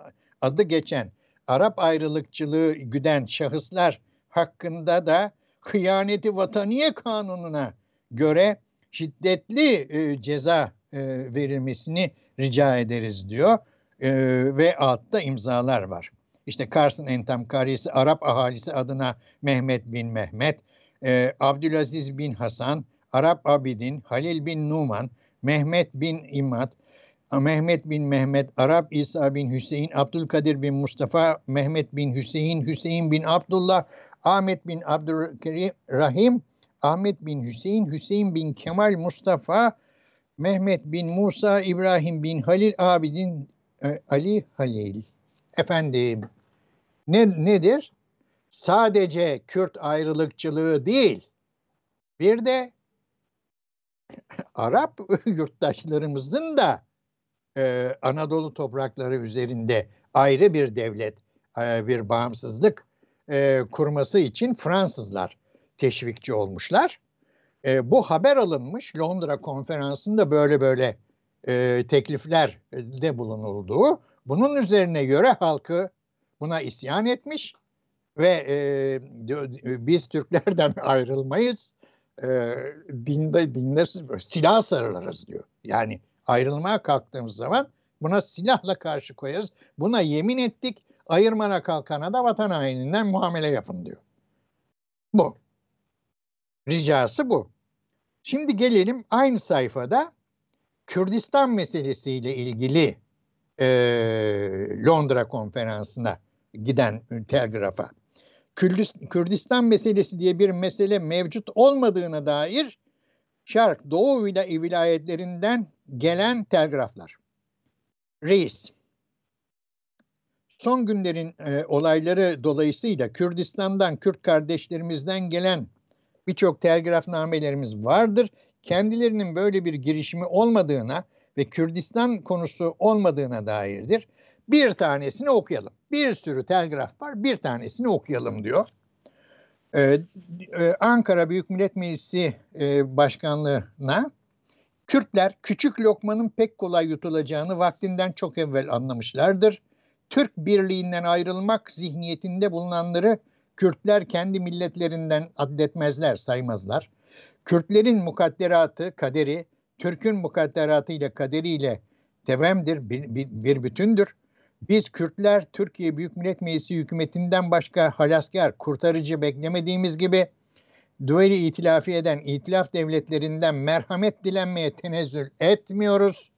adı geçen Arap ayrılıkçılığı güden şahıslar hakkında da hıyaneti vataniye kanununa göre şiddetli e, ceza e, verilmesini rica ederiz diyor e, ve altta imzalar var. İşte Kars'ın entamkarisi Arap ahalisi adına Mehmet bin Mehmet, e, Abdülaziz bin Hasan, Arap Abidin, Halil bin Numan, Mehmet bin İmad, Mehmet bin Mehmet, Arap İsa bin Hüseyin, Abdülkadir bin Mustafa, Mehmet bin Hüseyin, Hüseyin bin Abdullah, Ahmet bin Abdülkerim Rahim, Ahmet bin Hüseyin, Hüseyin bin Kemal Mustafa, Mehmet bin Musa, İbrahim bin Halil Abidin, e, Ali Halil. Efendim, ne, nedir? Sadece Kürt ayrılıkçılığı değil, bir de (laughs) Arap (laughs) yurttaşlarımızın da e, Anadolu toprakları üzerinde ayrı bir devlet, e, bir bağımsızlık e, kurması için Fransızlar teşvikçi olmuşlar. E, bu haber alınmış Londra konferansında böyle böyle e, teklifler de bulunulduğu. Bunun üzerine göre halkı buna isyan etmiş ve e, biz Türklerden (laughs) ayrılmayız. E, dinde dinde silah sarılırız diyor. Yani ayrılmaya kalktığımız zaman buna silahla karşı koyarız. Buna yemin ettik. Ayırmana kalkana da vatan haininden muamele yapın diyor. Bu. Ricası bu. Şimdi gelelim aynı sayfada Kürdistan meselesiyle ilgili e, Londra konferansına giden telgrafa. Kürdistan meselesi diye bir mesele mevcut olmadığına dair Şark Doğu vilayetlerinden gelen telgraflar. Reis, son günlerin e, olayları dolayısıyla Kürdistan'dan, Kürt kardeşlerimizden gelen birçok telgrafnamelerimiz vardır. Kendilerinin böyle bir girişimi olmadığına ve Kürdistan konusu olmadığına dairdir. Bir tanesini okuyalım. Bir sürü telgraf var, bir tanesini okuyalım diyor. Ee, e, Ankara Büyük Millet Meclisi e, Başkanlığı'na Kürtler küçük lokmanın pek kolay yutulacağını vaktinden çok evvel anlamışlardır. Türk birliğinden ayrılmak zihniyetinde bulunanları Kürtler kendi milletlerinden addetmezler, saymazlar. Kürtlerin mukadderatı, kaderi, Türk'ün mukadderatı ile kaderiyle tevemdir, bir, bir, bir bütündür. Biz Kürtler Türkiye Büyük Millet Meclisi hükümetinden başka halaskar, kurtarıcı beklemediğimiz gibi düveli itilafi eden itilaf devletlerinden merhamet dilenmeye tenezzül etmiyoruz.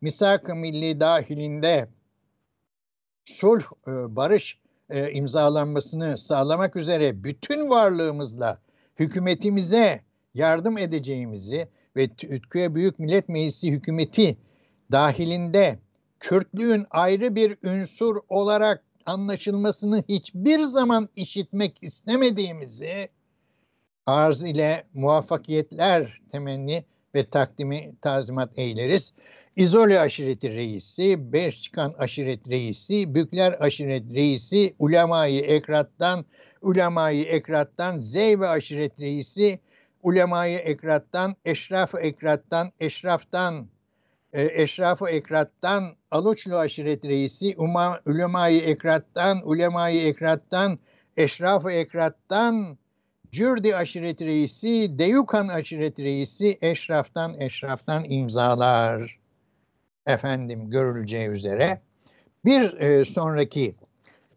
Misak-ı milli dahilinde sulh, e, barış e, imzalanmasını sağlamak üzere bütün varlığımızla hükümetimize yardım edeceğimizi ve Türkiye Büyük Millet Meclisi hükümeti dahilinde Kürtlüğün ayrı bir ünsur olarak anlaşılmasını hiçbir zaman işitmek istemediğimizi arz ile muvaffakiyetler temenni ve takdimi tazimat eyleriz. İzole aşireti reisi, Berçkan aşiret reisi, Bükler aşiret reisi, ulemayı ekrattan, ulemayı ekrattan, Zeyve aşiret reisi, ulemayı ekrattan, eşraf ekrattan, eşraftan, e, eşrafı ekrattan, Aluçlu aşiret reisi, Uma, ulemayı ekrattan, ulemayı ekrattan, eşrafı ekrattan, Cürdi aşiret reisi, Deyukan aşiret reisi, eşraftan eşraftan imzalar efendim görüleceği üzere. Bir e, sonraki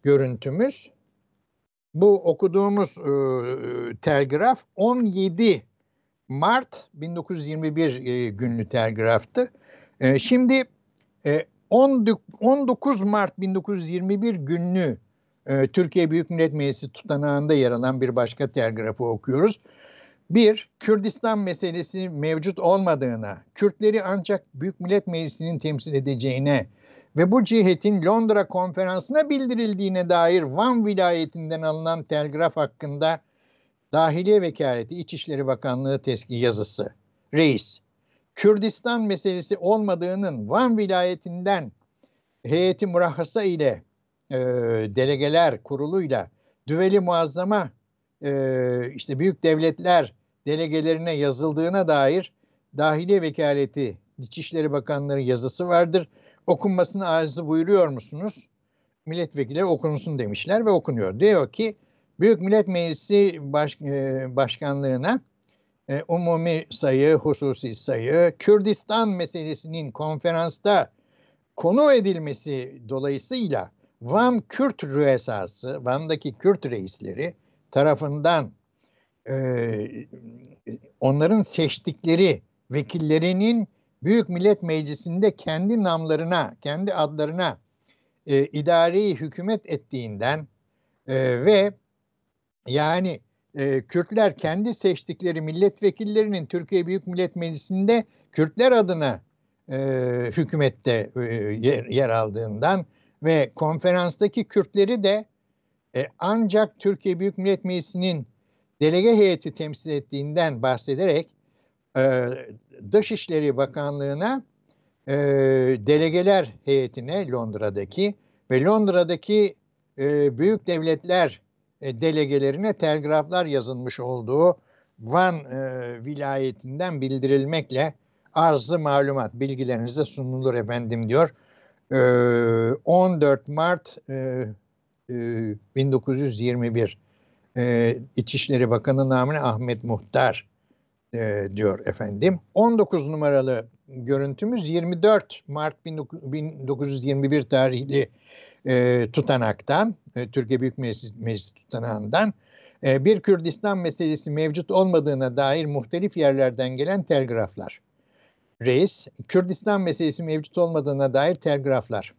görüntümüz bu okuduğumuz e, telgraf 17 Mart 1921 e, günlü telgraftı. E, şimdi e, 19 Mart 1921 günlü e, Türkiye Büyük Millet Meclisi tutanağında yer alan bir başka telgrafı okuyoruz. Bir, Kürdistan meselesi mevcut olmadığına, Kürtleri ancak Büyük Millet Meclisi'nin temsil edeceğine ve bu cihetin Londra konferansına bildirildiğine dair Van vilayetinden alınan telgraf hakkında Dahiliye Vekaleti İçişleri Bakanlığı teski yazısı. Reis, Kürdistan meselesi olmadığının Van vilayetinden heyeti murahhasa ile e, delegeler kuruluyla düveli muazzama e, işte büyük devletler delegelerine yazıldığına dair Dahiliye Vekaleti İçişleri Bakanları yazısı vardır. Okunmasını arzu buyuruyor musunuz? milletvekilleri okunsun demişler ve okunuyor. Diyor ki Büyük Millet Meclisi baş, e, Başkanlığına e, umumi sayı, hususi sayı, Kürdistan meselesinin konferansta konu edilmesi dolayısıyla Van Kürt rüesası, Van'daki Kürt reisleri tarafından e, onların seçtikleri vekillerinin Büyük Millet Meclisi'nde kendi namlarına, kendi adlarına e, idari hükümet ettiğinden e, ve yani e, Kürtler kendi seçtikleri milletvekillerinin Türkiye Büyük Millet Meclisi'nde Kürtler adına e, hükümette e, yer, yer aldığından ve konferanstaki Kürtleri de e, ancak Türkiye Büyük Millet Meclisi'nin delege heyeti temsil ettiğinden bahsederek e, Dışişleri Bakanlığı'na e, delegeler heyetine Londra'daki ve Londra'daki e, büyük devletler e, delegelerine telgraflar yazılmış olduğu Van e, vilayetinden bildirilmekle arzı malumat bilgilerinize sunulur efendim diyor. E, 14 Mart e, e, 1921 e, İçişleri Bakanı namına Ahmet Muhtar e, diyor efendim. 19 numaralı görüntümüz 24 Mart 1921 tarihli e, tutanaktan, e, Türkiye Büyük Meclisi, Meclisi tutanağından e, bir Kürdistan meselesi mevcut olmadığına dair muhtelif yerlerden gelen telgraflar. Reis, Kürdistan meselesi mevcut olmadığına dair telgraflar.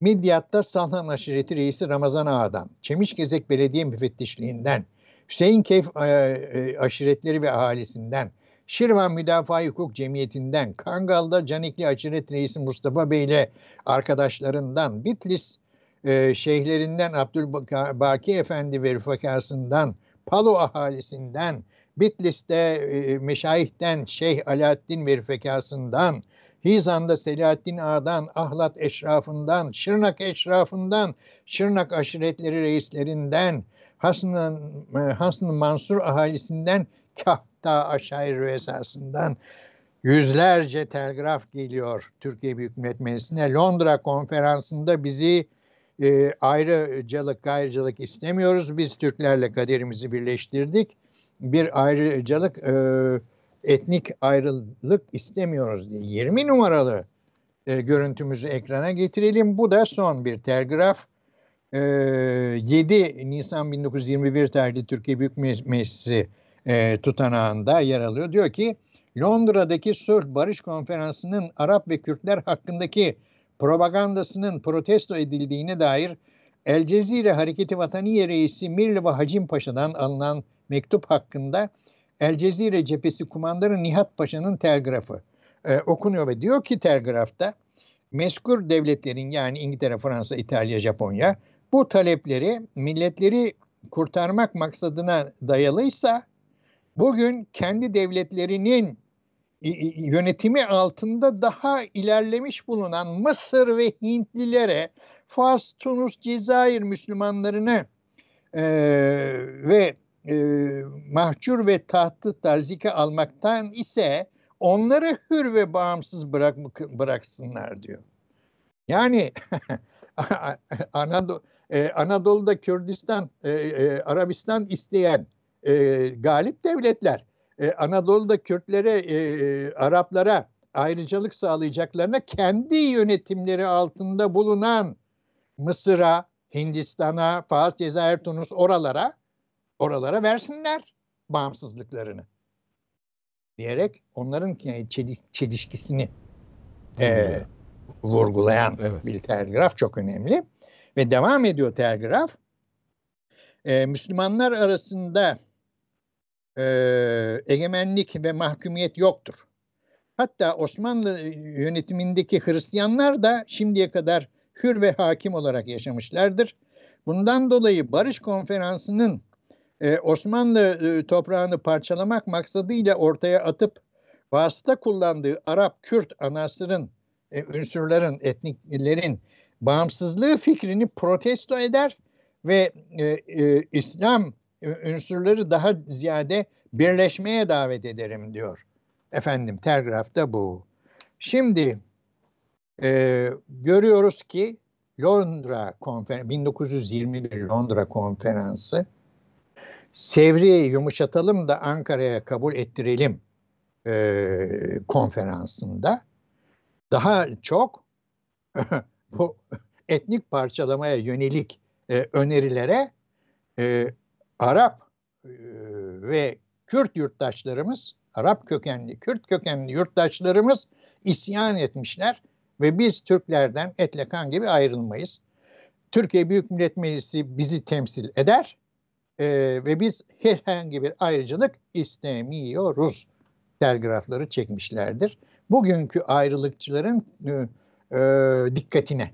Midyat'ta Salhan Aşireti Reisi Ramazan Ağa'dan, Çemişgezek Belediye Müfettişliğinden, Hüseyin Keyf e, e, aşiretleri ve ahalisinden, Şirvan Müdafaa Hukuk Cemiyeti'nden, Kangal'da Canikli Aşiret Reisi Mustafa Bey ile arkadaşlarından, Bitlis e, şeyhlerinden Abdülbaki Efendi ve rüfakasından, Palo ahalisinden, Bitlis'te e, meşayihten Şeyh Alaaddin ve rüfakasından, Hizan'da Selahattin Ağa'dan, Ahlat eşrafından, Şırnak eşrafından, Şırnak aşiretleri reislerinden, Hasn, e, Hasn Mansur ahalisinden, Kahta aşağı esasından yüzlerce telgraf geliyor Türkiye Büyük Millet Meclisi'ne. Londra konferansında bizi e, ayrıcalık gayrıcalık istemiyoruz. Biz Türklerle kaderimizi birleştirdik. Bir ayrıcalık e, etnik ayrılık istemiyoruz diye. 20 numaralı e, görüntümüzü ekrana getirelim. Bu da son bir telgraf. E, 7 Nisan 1921 tarihli Türkiye Büyük Meclisi e, tutanağında yer alıyor. Diyor ki Londra'daki Sulh Barış Konferansı'nın Arap ve Kürtler hakkındaki propagandasının protesto edildiğine dair El Cezire Hareketi Vataniye Reisi Mirli ve Hacim Paşa'dan alınan mektup hakkında El Cezire Cephesi Kumandanı Nihat Paşa'nın telgrafı e, okunuyor ve diyor ki telgrafta meskur devletlerin yani İngiltere, Fransa, İtalya, Japonya bu talepleri milletleri kurtarmak maksadına dayalıysa bugün kendi devletlerinin yönetimi altında daha ilerlemiş bulunan Mısır ve Hintlilere, Fas, Tunus, Cezayir Müslümanlarını e, ve mahcur ve tahtı tazike almaktan ise onları hür ve bağımsız bırak, bıraksınlar diyor. Yani (laughs) Anadolu, e, Anadolu'da Kürdistan, e, e, Arabistan isteyen e, galip devletler e, Anadolu'da Kürtlere, e, Araplara ayrıcalık sağlayacaklarına kendi yönetimleri altında bulunan Mısır'a, Hindistan'a, Fas, Cezayir, Tunus oralara oralara versinler bağımsızlıklarını diyerek onların çelişkisini e, vurgulayan evet. bir telgraf çok önemli. Ve devam ediyor telgraf. E, Müslümanlar arasında e, egemenlik ve mahkumiyet yoktur. Hatta Osmanlı yönetimindeki Hristiyanlar da şimdiye kadar hür ve hakim olarak yaşamışlardır. Bundan dolayı Barış Konferansı'nın e, Osmanlı e, toprağını parçalamak maksadıyla ortaya atıp vasıta kullandığı Arap-Kürt anasırın, e, ünsürlerin, etniklerin bağımsızlığı fikrini protesto eder ve e, e, İslam ünsürleri daha ziyade birleşmeye davet ederim diyor. Efendim telgrafta bu. Şimdi e, görüyoruz ki Londra konferansı 1921 Londra konferansı Sevri'yi yumuşatalım da Ankara'ya kabul ettirelim e, konferansında daha çok (laughs) bu etnik parçalamaya yönelik e, önerilere e, Arap e, ve Kürt yurttaşlarımız, Arap kökenli, Kürt kökenli yurttaşlarımız isyan etmişler ve biz Türklerden etle kan gibi ayrılmayız. Türkiye Büyük Millet Meclisi bizi temsil eder e, ve biz herhangi bir ayrıcalık istemiyoruz telgrafları çekmişlerdir. Bugünkü ayrılıkçıların e, e, dikkatine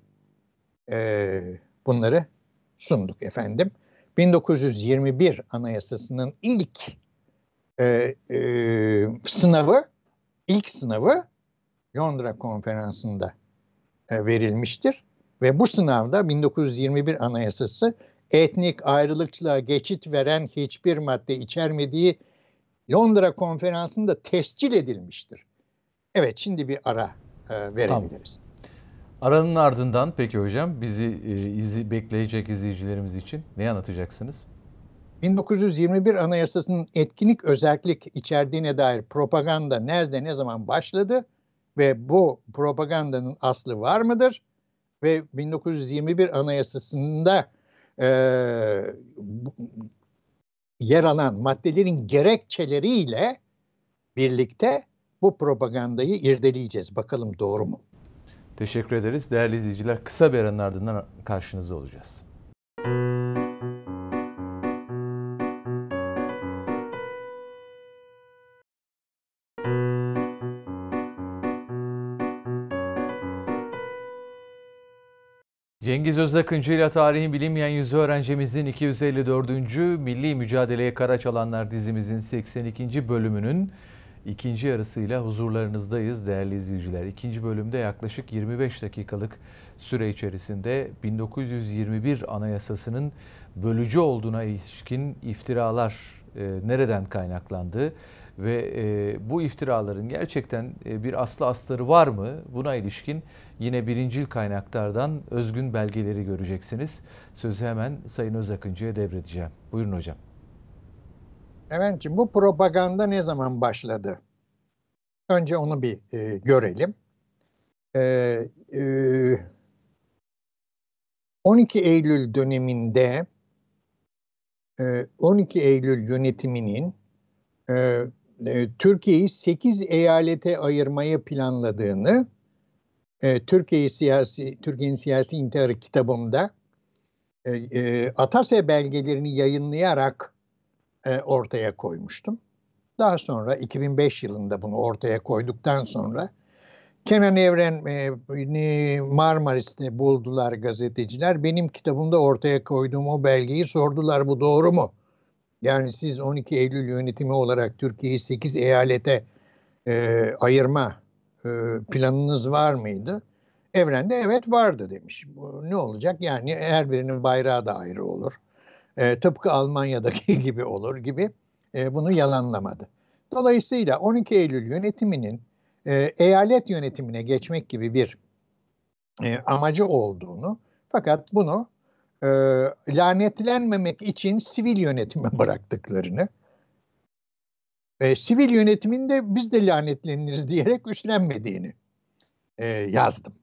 e, bunları sunduk efendim. 1921 Anayasası'nın ilk e, e, sınavı, ilk sınavı Londra Konferansı'nda e, verilmiştir. Ve bu sınavda 1921 Anayasası etnik ayrılıkçılığa geçit veren hiçbir madde içermediği Londra Konferansı'nda tescil edilmiştir. Evet şimdi bir ara e, verebiliriz. Tamam. Aranın ardından peki hocam bizi e, izi bekleyecek izleyicilerimiz için ne anlatacaksınız? 1921 Anayasası'nın etkinlik özellik içerdiğine dair propaganda nerede ne zaman başladı ve bu propagandanın aslı var mıdır? Ve 1921 Anayasası'nda e, yer alan maddelerin gerekçeleriyle birlikte bu propagandayı irdeleyeceğiz. Bakalım doğru mu? Teşekkür ederiz. Değerli izleyiciler kısa bir aranın ardından karşınızda olacağız. Cengiz Özakıncı ile tarihin bilinmeyen yüzü öğrencimizin 254. Milli Mücadeleye Kara Çalanlar dizimizin 82. bölümünün ikinci yarısıyla huzurlarınızdayız değerli izleyiciler. İkinci bölümde yaklaşık 25 dakikalık süre içerisinde 1921 Anayasası'nın bölücü olduğuna ilişkin iftiralar e, nereden kaynaklandı ve e, bu iftiraların gerçekten e, bir aslı astarı var mı? Buna ilişkin yine birincil kaynaklardan özgün belgeleri göreceksiniz. Sözü hemen Sayın Özakıncı'ya devredeceğim. Buyurun hocam. Efendim bu propaganda ne zaman başladı? Önce onu bir e, görelim. E, e, 12 Eylül döneminde e, 12 Eylül yönetiminin e, e, Türkiye'yi 8 eyalete ayırmayı planladığını e, Türkiye siyasi Türkiye'nin siyasi intiharı kitabımda e, e, Atase belgelerini yayınlayarak e, ortaya koymuştum. Daha sonra 2005 yılında bunu ortaya koyduktan sonra Kenan Evren e, Marmaris'te buldular gazeteciler. Benim kitabımda ortaya koyduğum o belgeyi sordular bu doğru mu? Yani siz 12 Eylül yönetimi olarak Türkiye'yi 8 eyalete e, ayırma planınız var mıydı? Evren de evet vardı demiş. Ne olacak? Yani her birinin bayrağı da ayrı olur e, tıpkı Almanya'daki (laughs) gibi olur gibi e, bunu yalanlamadı. Dolayısıyla 12 Eylül yönetiminin e, eyalet yönetimine geçmek gibi bir e, amacı olduğunu fakat bunu e, lanetlenmemek için sivil yönetime (laughs) bıraktıklarını ve sivil yönetimin de biz de lanetleniriz diyerek üstlenmediğini e, yazdım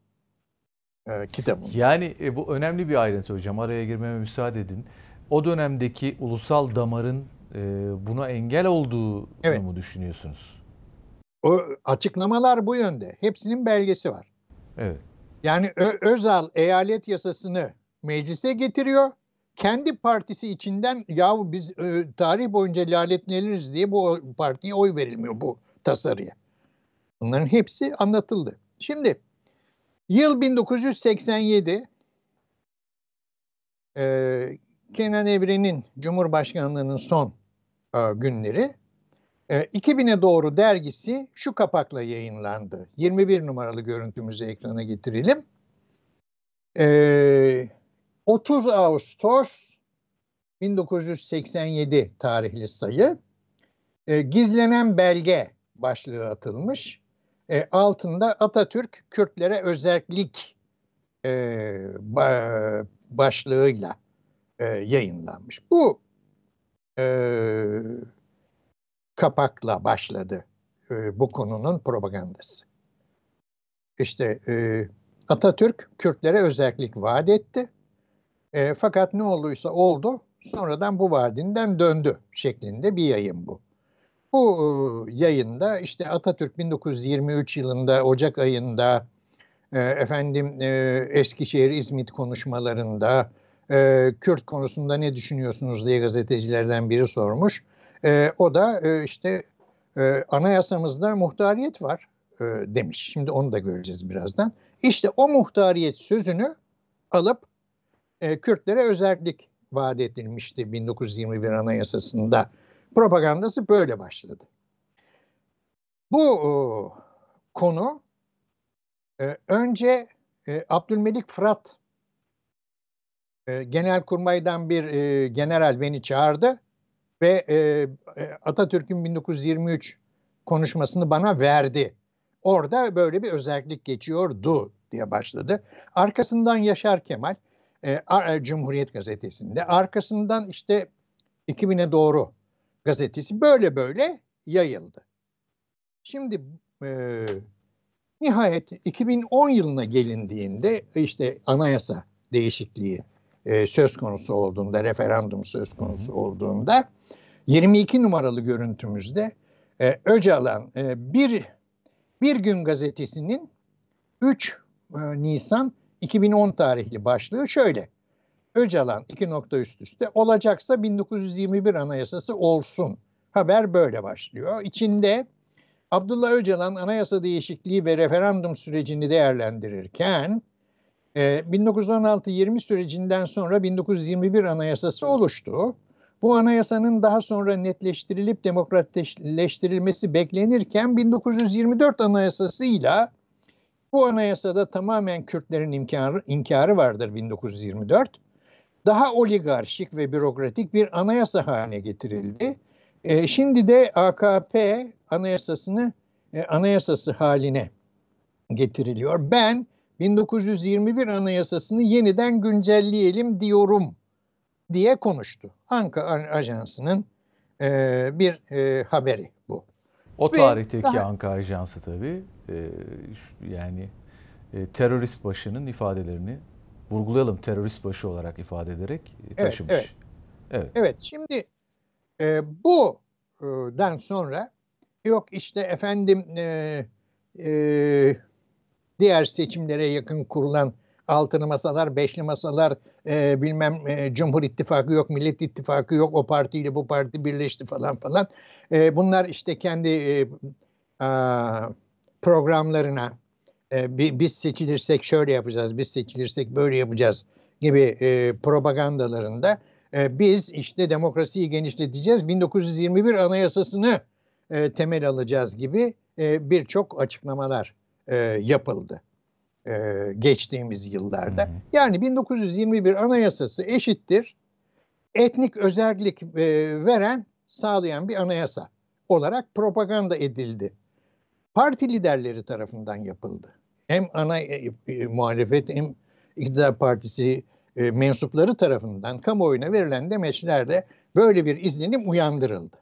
e, kitabımda. Yani e, bu önemli bir ayrıntı hocam. Araya girmeme müsaade edin o dönemdeki ulusal damarın e, buna engel olduğunu evet. mu düşünüyorsunuz? O açıklamalar bu yönde. Hepsinin belgesi var. Evet. Yani Ö- Özal eyalet yasasını meclise getiriyor. Kendi partisi içinden yahu biz e, tarih boyunca lanetleniriz diye bu partiye oy verilmiyor bu tasarıya. Bunların hepsi anlatıldı. Şimdi yıl 1987 e, Kenan Evren'in Cumhurbaşkanlığının son e, günleri e, 2000'e doğru dergisi şu kapakla yayınlandı. 21 numaralı görüntümüzü ekrana getirelim. E, 30 Ağustos 1987 tarihli sayı. E, gizlenen belge başlığı atılmış. E, altında Atatürk Kürtlere özellik ba, başlığıyla e, yayınlanmış. Bu e, kapakla başladı e, bu konunun propagandası. İşte e, Atatürk Kürtlere özellik vaat etti. E, fakat ne olduysa oldu. Sonradan bu vaadinden döndü şeklinde bir yayın bu. Bu e, yayında işte Atatürk 1923 yılında Ocak ayında e, efendim e, Eskişehir İzmit konuşmalarında e, Kürt konusunda ne düşünüyorsunuz diye gazetecilerden biri sormuş. E, o da e, işte e, anayasamızda muhtariyet var e, demiş. Şimdi onu da göreceğiz birazdan. İşte o muhtariyet sözünü alıp e, Kürtlere özellik vaat edilmişti 1921 Anayasası'nda. Propagandası böyle başladı. Bu e, konu e, önce e, Abdülmelik Fırat e, Genelkurmay'dan bir e, general beni çağırdı ve e, e Atatürk'ün 1923 konuşmasını bana verdi. Orada böyle bir özellik geçiyordu diye başladı. Arkasından Yaşar Kemal e, e Cumhuriyet Gazetesi'nde, arkasından işte 2000'e doğru gazetesi böyle böyle yayıldı. Şimdi e, nihayet 2010 yılına gelindiğinde işte anayasa değişikliği e, söz konusu olduğunda, referandum söz konusu olduğunda 22 numaralı görüntümüzde e, Öcalan e, bir bir gün gazetesinin 3 e, Nisan 2010 tarihli başlığı şöyle. Öcalan iki nokta üst üste olacaksa 1921 anayasası olsun. Haber böyle başlıyor. İçinde Abdullah Öcalan anayasa değişikliği ve referandum sürecini değerlendirirken 1916-20 e, sürecinden sonra 1921 anayasası oluştu. Bu anayasanın daha sonra netleştirilip demokratleştirilmesi beklenirken 1924 anayasasıyla bu anayasada tamamen Kürtlerin imkanı, inkarı vardır 1924. Daha oligarşik ve bürokratik bir anayasa haline getirildi. E, şimdi de AKP anayasasını e, anayasası haline getiriliyor. Ben 1921 anayasasını yeniden güncelleyelim diyorum diye konuştu. Anka Ajansı'nın e, bir e, haberi bu. O tarihteki daha... Anka Ajansı tabii yani e, terörist başının ifadelerini vurgulayalım terörist başı olarak ifade ederek taşımış. Evet, evet. evet. evet şimdi e, bu den sonra yok işte efendim e, e, diğer seçimlere yakın kurulan altılı masalar, beşli masalar, e, bilmem e, Cumhur İttifakı yok, Millet İttifakı yok, o partiyle bu parti birleşti falan falan. E, bunlar işte kendi e, a, programlarına e, biz seçilirsek şöyle yapacağız, biz seçilirsek böyle yapacağız gibi e, propagandalarında e, biz işte demokrasiyi genişleteceğiz, 1921 Anayasasını e, temel alacağız gibi e, birçok açıklamalar e, yapıldı e, geçtiğimiz yıllarda. Yani 1921 Anayasası eşittir etnik özellik e, veren, sağlayan bir anayasa olarak propaganda edildi. Parti liderleri tarafından yapıldı. Hem ana e, e, muhalefet hem iktidar partisi e, mensupları tarafından kamuoyuna verilen demeçlerde böyle bir izlenim uyandırıldı.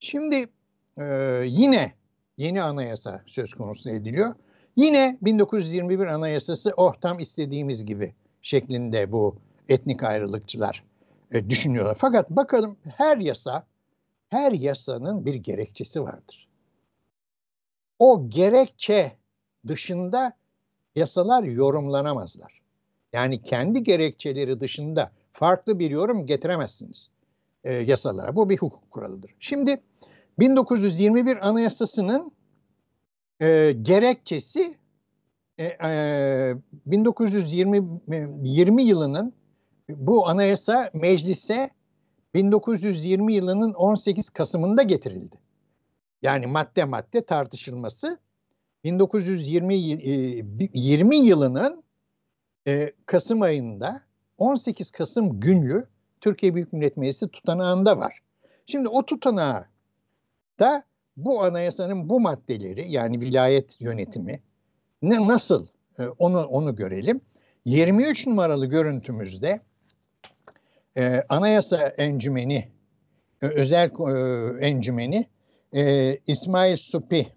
Şimdi e, yine yeni anayasa söz konusu ediliyor. Yine 1921 Anayasası oh tam istediğimiz gibi şeklinde bu etnik ayrılıkçılar e, düşünüyorlar. Fakat bakalım her yasa, her yasanın bir gerekçesi vardır. O gerekçe dışında yasalar yorumlanamazlar. Yani kendi gerekçeleri dışında farklı bir yorum getiremezsiniz e, yasalara. Bu bir hukuk kuralıdır. Şimdi 1921 Anayasası'nın e, gerekçesi e, e, 1920 20 yılının bu anayasa meclise 1920 yılının 18 Kasım'ında getirildi. Yani madde madde tartışılması 1920 20 e, yılının e, Kasım ayında 18 Kasım günlü Türkiye Büyük Millet Meclisi tutanağında var. Şimdi o tutanağı da bu anayasanın bu maddeleri yani vilayet yönetimi ne nasıl E, onu onu görelim. 23 numaralı görüntümüzde e, Anayasa Encümeni özel e, encümeni e, İsmail Supi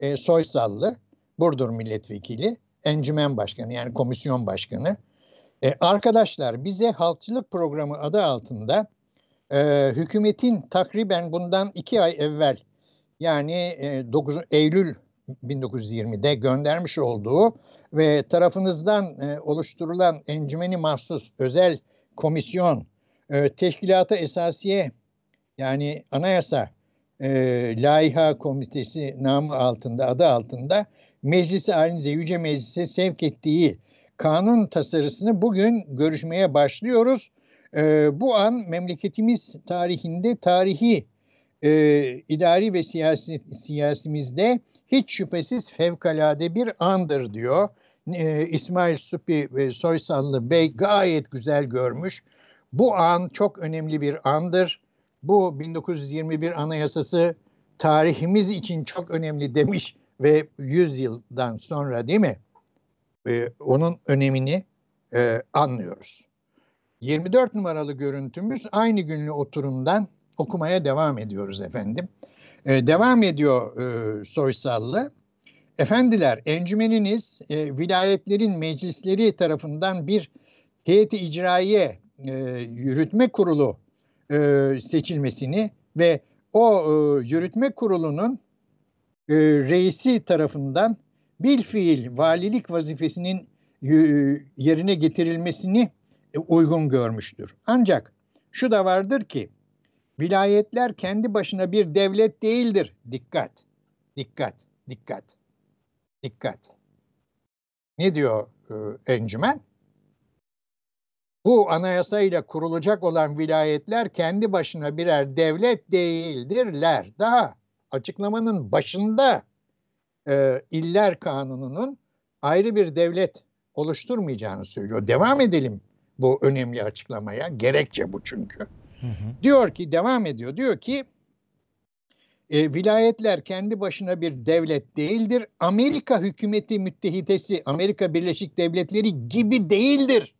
e, Soysallı Burdur milletvekili encümen başkanı yani komisyon başkanı. E, arkadaşlar bize halkçılık programı adı altında e, hükümetin takriben bundan iki ay evvel yani e, 9 Eylül 1920'de göndermiş olduğu ve tarafınızdan e, oluşturulan encümeni mahsus özel komisyon e, teşkilata esasiye yani anayasa e, laiha komitesi namı altında adı altında meclisi halinize yüce meclise sevk ettiği kanun tasarısını bugün görüşmeye başlıyoruz. E, bu an memleketimiz tarihinde tarihi e, idari ve siyasi siyasimizde hiç şüphesiz fevkalade bir andır diyor. E, İsmail Supi ve Soysallı Bey gayet güzel görmüş. Bu an çok önemli bir andır. Bu 1921 Anayasası tarihimiz için çok önemli demiş ve 100 yıldan sonra değil mi? E, onun önemini e, anlıyoruz. 24 numaralı görüntümüz aynı günlü oturumdan okumaya devam ediyoruz efendim. E, devam ediyor e, Soysallı. Efendiler, encümeniniz e, vilayetlerin meclisleri tarafından bir heyeti icraiye e, yürütme kurulu e, seçilmesini ve o e, yürütme kurulunun e, reisi tarafından bil fiil valilik vazifesinin e, yerine getirilmesini e, uygun görmüştür. Ancak şu da vardır ki vilayetler kendi başına bir devlet değildir. Dikkat, dikkat, dikkat, dikkat. Ne diyor e, encümen? Bu anayasayla kurulacak olan vilayetler kendi başına birer devlet değildirler. Daha açıklamanın başında e, iller kanununun ayrı bir devlet oluşturmayacağını söylüyor. Devam edelim bu önemli açıklamaya. Gerekçe bu çünkü. Hı hı. Diyor ki devam ediyor. Diyor ki e, vilayetler kendi başına bir devlet değildir. Amerika hükümeti müttehitesi Amerika Birleşik Devletleri gibi değildir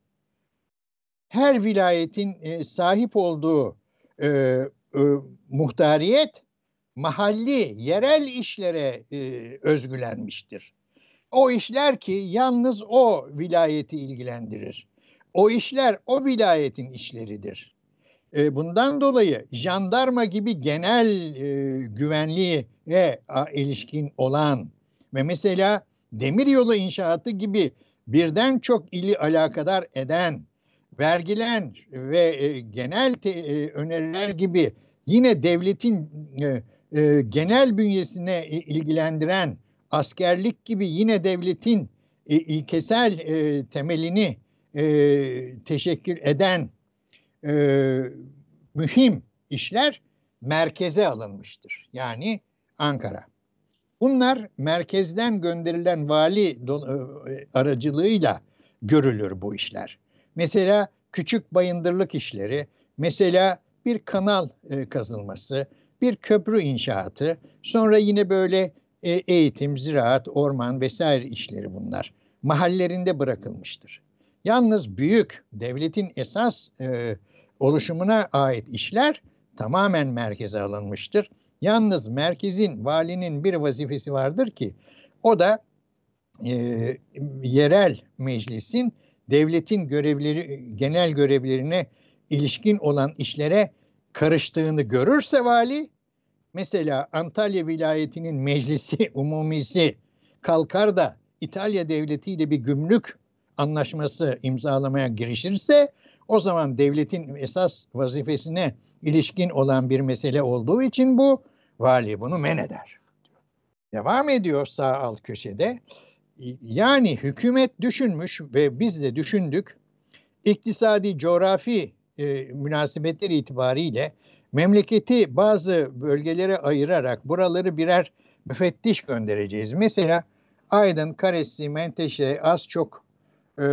her vilayetin e, sahip olduğu e, e, muhtariyet mahalli, yerel işlere e, özgülenmiştir. O işler ki yalnız o vilayeti ilgilendirir. O işler o vilayetin işleridir. E, bundan dolayı jandarma gibi genel e, güvenliğe a, ilişkin olan ve mesela demiryolu inşaatı gibi birden çok ili alakadar eden vergilen ve e, genel te, e, öneriler gibi yine devletin e, e, genel bünyesine e, ilgilendiren askerlik gibi yine devletin e, ilkesel e, temelini e, teşekkür eden e, mühim işler merkeze alınmıştır. Yani Ankara. Bunlar merkezden gönderilen vali e, aracılığıyla görülür bu işler. Mesela küçük bayındırlık işleri, mesela bir kanal e, kazılması, bir köprü inşaatı, sonra yine böyle e, eğitim, ziraat, orman vesaire işleri bunlar. Mahallerinde bırakılmıştır. Yalnız büyük devletin esas e, oluşumuna ait işler tamamen merkeze alınmıştır. Yalnız merkezin, valinin bir vazifesi vardır ki o da e, yerel meclisin devletin görevleri genel görevlerine ilişkin olan işlere karıştığını görürse vali mesela Antalya vilayetinin meclisi (laughs) umumisi kalkar da İtalya devletiyle bir gümrük anlaşması imzalamaya girişirse o zaman devletin esas vazifesine ilişkin olan bir mesele olduğu için bu vali bunu men eder. Devam ediyor sağ alt köşede. Yani hükümet düşünmüş ve biz de düşündük. İktisadi, coğrafi e, münasebetler itibariyle memleketi bazı bölgelere ayırarak buraları birer müfettiş göndereceğiz. Mesela Aydın, Karesi, Menteşe az çok e,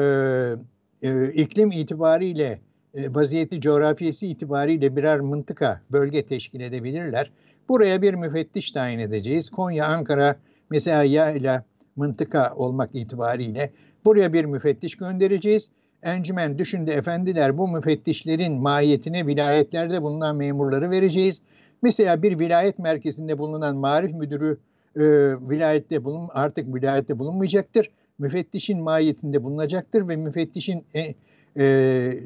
e, iklim itibariyle e, vaziyeti coğrafyası itibariyle birer mıntıka bölge teşkil edebilirler. Buraya bir müfettiş tayin edeceğiz. Konya, Ankara mesela Yayla, mıntıka olmak itibariyle buraya bir müfettiş göndereceğiz. Encümen düşündü efendiler bu müfettişlerin mahiyetine vilayetlerde bulunan memurları vereceğiz. Mesela bir vilayet merkezinde bulunan marif müdürü e, vilayette bulun artık vilayette bulunmayacaktır. Müfettişin mahiyetinde bulunacaktır ve müfettişin e, e,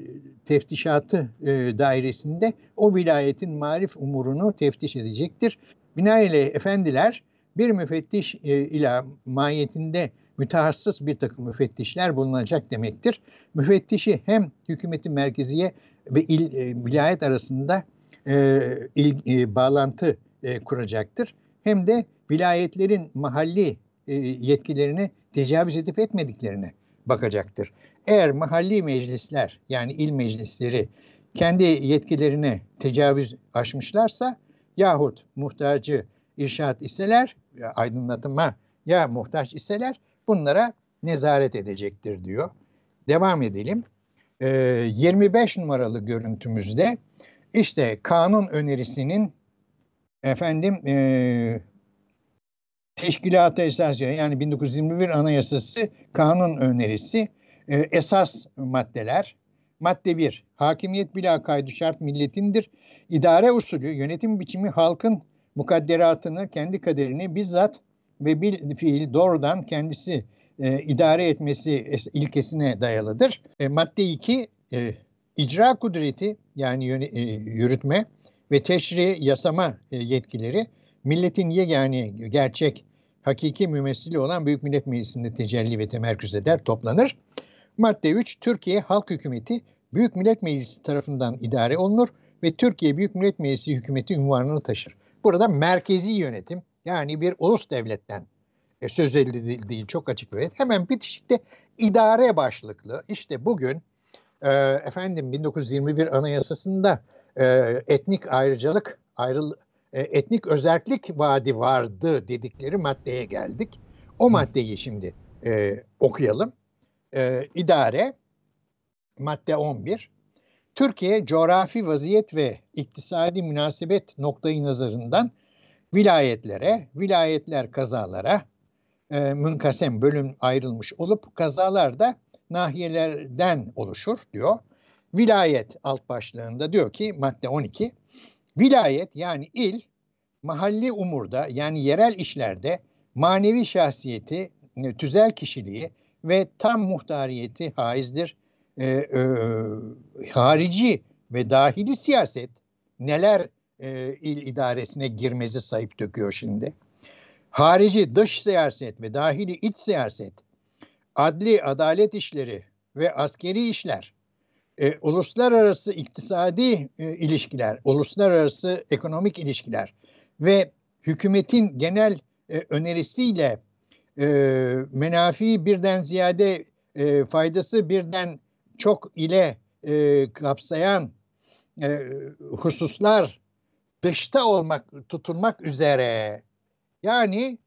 teftişatı e, dairesinde o vilayetin marif umurunu teftiş edecektir. Binaenaleyh efendiler bir müfettiş e, ile mahiyetinde mütehassıs bir takım müfettişler bulunacak demektir. Müfettişi hem hükümeti merkeziye ve il, e, vilayet arasında e, il, e, bağlantı e, kuracaktır. Hem de vilayetlerin mahalli e, yetkilerini tecavüz edip etmediklerine bakacaktır. Eğer mahalli meclisler yani il meclisleri kendi yetkilerine tecavüz aşmışlarsa yahut muhtacı irşat iseler, aydınlatıma ya muhtaç iseler bunlara nezaret edecektir diyor. Devam edelim. Ee, 25 numaralı görüntümüzde işte kanun önerisinin efendim e, teşkilata esasen yani 1921 Anayasası kanun önerisi e, esas maddeler. Madde 1. Hakimiyet bila kaydı şart milletindir. İdare usulü, yönetim biçimi halkın mukadderatını, kendi kaderini bizzat ve bir fiil doğrudan kendisi e, idare etmesi ilkesine dayalıdır. E, madde 2. E, icra kudreti yani yöne, e, yürütme ve teşri yasama e, yetkileri milletin yegane gerçek hakiki mümessili olan Büyük Millet Meclisi'nde tecelli ve temerküz eder, toplanır. Madde 3. Türkiye Halk Hükümeti Büyük Millet Meclisi tarafından idare olunur ve Türkiye Büyük Millet Meclisi hükümeti unvanını taşır. Burada merkezi yönetim yani bir ulus devletten e, söz edildiği çok açık ve hemen bitişikte idare başlıklı işte bugün e, efendim 1921 Anayasası'nda e, etnik ayrıcalık ayrıl e, etnik özellik vaadi vardı dedikleri maddeye geldik. O maddeyi şimdi e, okuyalım e, idare madde 11 Türkiye coğrafi vaziyet ve iktisadi münasebet noktayı nazarından vilayetlere, vilayetler kazalara e, münkasem bölüm ayrılmış olup kazalar da nahiyelerden oluşur diyor. Vilayet alt başlığında diyor ki madde 12 vilayet yani il mahalli umurda yani yerel işlerde manevi şahsiyeti, tüzel kişiliği ve tam muhtariyeti haizdir. E, e, harici ve dahili siyaset neler e, il idaresine girmezi sayıp döküyor şimdi. Harici dış siyaset ve dahili iç siyaset, adli adalet işleri ve askeri işler, e, uluslararası iktisadi e, ilişkiler, uluslararası ekonomik ilişkiler ve hükümetin genel e, önerisiyle e, menafi birden ziyade e, faydası birden çok ile e, kapsayan e, hususlar dışta olmak tutulmak üzere yani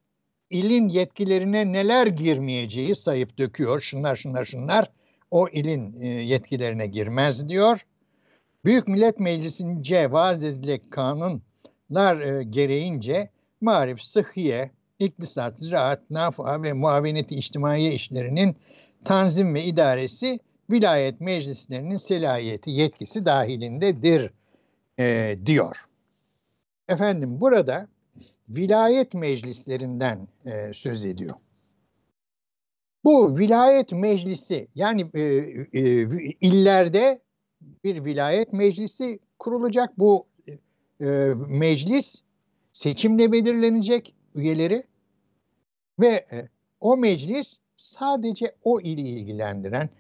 ilin yetkilerine neler girmeyeceği sayıp döküyor. Şunlar şunlar şunlar o ilin e, yetkilerine girmez diyor. Büyük Millet Meclisi'nce vaaz edilen kanunlar e, gereğince marif, sıhhiye, iktisat, ziraat, nafa ve muaveneti içtimaiye işlerinin tanzim ve idaresi vilayet meclislerinin selahiyeti, yetkisi dahilindedir e, diyor. Efendim burada vilayet meclislerinden e, söz ediyor. Bu vilayet meclisi yani e, e, illerde bir vilayet meclisi kurulacak. Bu e, meclis seçimle belirlenecek üyeleri ve e, o meclis sadece o ili ilgilendiren,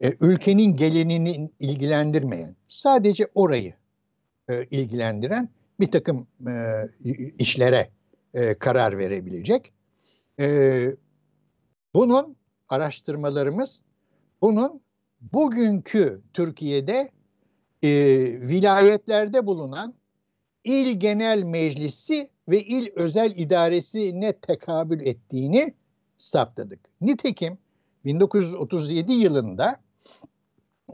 e, ülkenin gelenini ilgilendirmeyen, sadece orayı e, ilgilendiren bir takım e, işlere e, karar verebilecek. E, bunun araştırmalarımız, bunun bugünkü Türkiye'de e, vilayetlerde bulunan il genel meclisi ve il özel idaresine tekabül ettiğini saptadık. Nitekim 1937 yılında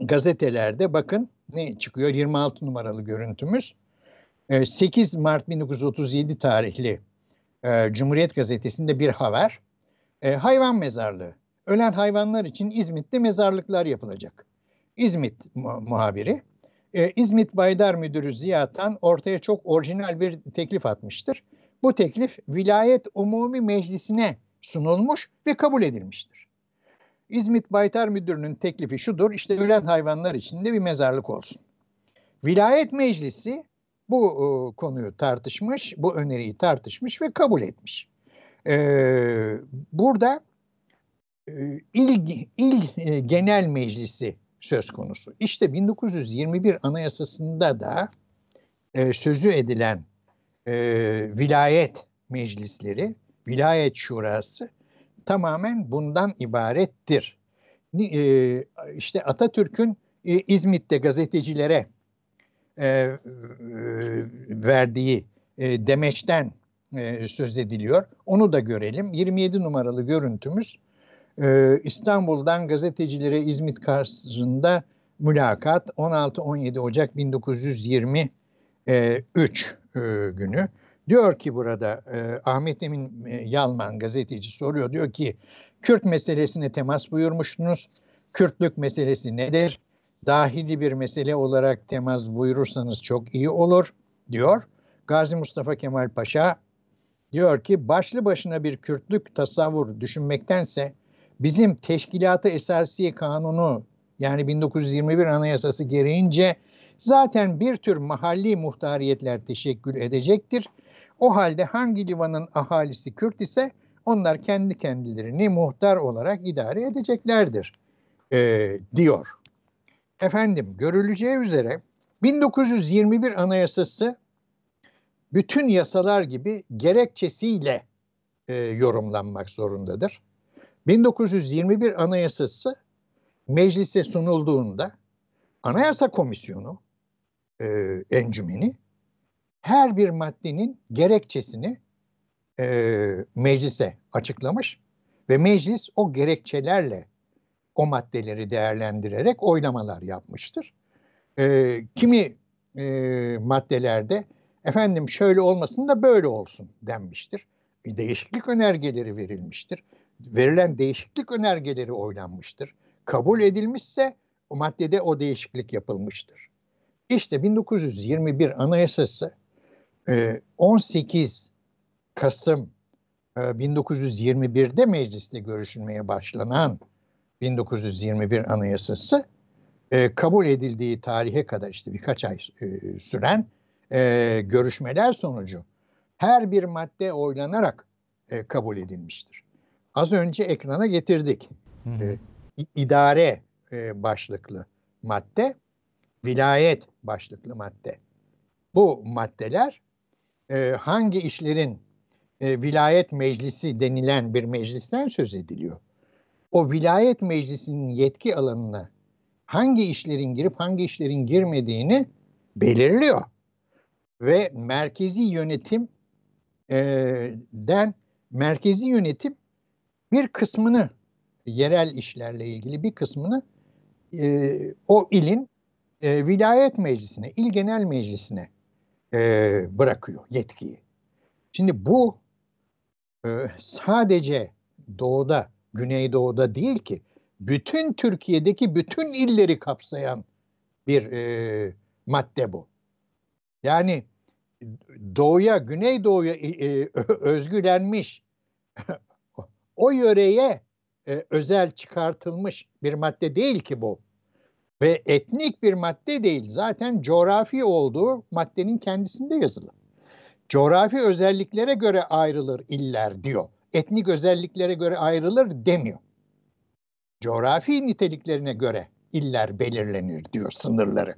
gazetelerde bakın ne çıkıyor 26 numaralı görüntümüz. 8 ee, Mart 1937 tarihli e, Cumhuriyet Gazetesi'nde bir haber. E, hayvan mezarlığı. Ölen hayvanlar için İzmit'te mezarlıklar yapılacak. İzmit mu- muhabiri. E, İzmit Baydar Müdürü Ziya Tan ortaya çok orijinal bir teklif atmıştır. Bu teklif Vilayet Umumi Meclisi'ne sunulmuş ve kabul edilmiştir. İzmit Baytar Müdürü'nün teklifi şudur, işte ölen hayvanlar için de bir mezarlık olsun. Vilayet Meclisi bu e, konuyu tartışmış, bu öneriyi tartışmış ve kabul etmiş. Ee, burada e, il, il e, genel meclisi söz konusu. İşte 1921 Anayasası'nda da e, sözü edilen e, vilayet meclisleri, vilayet şurası tamamen bundan ibarettir. E, işte Atatürk'ün e, İzmit'te gazetecilere e, e, verdiği e, demeçten e, söz ediliyor. Onu da görelim. 27 numaralı görüntümüz e, İstanbul'dan gazetecilere İzmit karşısında mülakat 16-17 Ocak 1923 e, günü. Diyor ki burada e, Ahmet Emin e, Yalman gazeteci soruyor. Diyor ki Kürt meselesine temas buyurmuştunuz. Kürtlük meselesi nedir? Dahili bir mesele olarak temas buyurursanız çok iyi olur diyor. Gazi Mustafa Kemal Paşa diyor ki başlı başına bir Kürtlük tasavvur düşünmektense bizim Teşkilatı Esasiye Kanunu yani 1921 Anayasası gereğince zaten bir tür mahalli muhtariyetler teşekkül edecektir. O halde hangi livanın ahalisi Kürt ise onlar kendi kendilerini muhtar olarak idare edeceklerdir e, diyor. Efendim görüleceği üzere 1921 Anayasası bütün yasalar gibi gerekçesiyle e, yorumlanmak zorundadır. 1921 Anayasası meclise sunulduğunda Anayasa Komisyonu e, encümeni her bir maddenin gerekçesini e, meclise açıklamış ve meclis o gerekçelerle o maddeleri değerlendirerek oylamalar yapmıştır. E, kimi e, maddelerde efendim şöyle olmasın da böyle olsun denmiştir. Değişiklik önergeleri verilmiştir. Verilen değişiklik önergeleri oylanmıştır. Kabul edilmişse o maddede o değişiklik yapılmıştır. İşte 1921 Anayasası 18 Kasım 1921'de mecliste görüşülmeye başlanan 1921 Anayasası kabul edildiği tarihe kadar işte birkaç ay süren görüşmeler sonucu her bir madde oylanarak kabul edilmiştir. Az önce ekrana getirdik. Hı hı. İdare başlıklı madde, vilayet başlıklı madde. Bu maddeler hangi işlerin vilayet meclisi denilen bir meclisten söz ediliyor. O vilayet meclisinin yetki alanına hangi işlerin girip hangi işlerin girmediğini belirliyor. Ve merkezi yönetimden merkezi yönetim bir kısmını yerel işlerle ilgili bir kısmını e, o ilin e, vilayet meclisine, il genel meclisine e, bırakıyor yetkiyi. Şimdi bu e, sadece doğuda, güneydoğuda değil ki bütün Türkiye'deki bütün illeri kapsayan bir e, madde bu. Yani doğuya, güneydoğuya e, özgülenmiş (laughs) o yöreye e, özel çıkartılmış bir madde değil ki bu. Ve etnik bir madde değil. Zaten coğrafi olduğu maddenin kendisinde yazılı. Coğrafi özelliklere göre ayrılır iller diyor. Etnik özelliklere göre ayrılır demiyor. Coğrafi niteliklerine göre iller belirlenir diyor sınırları.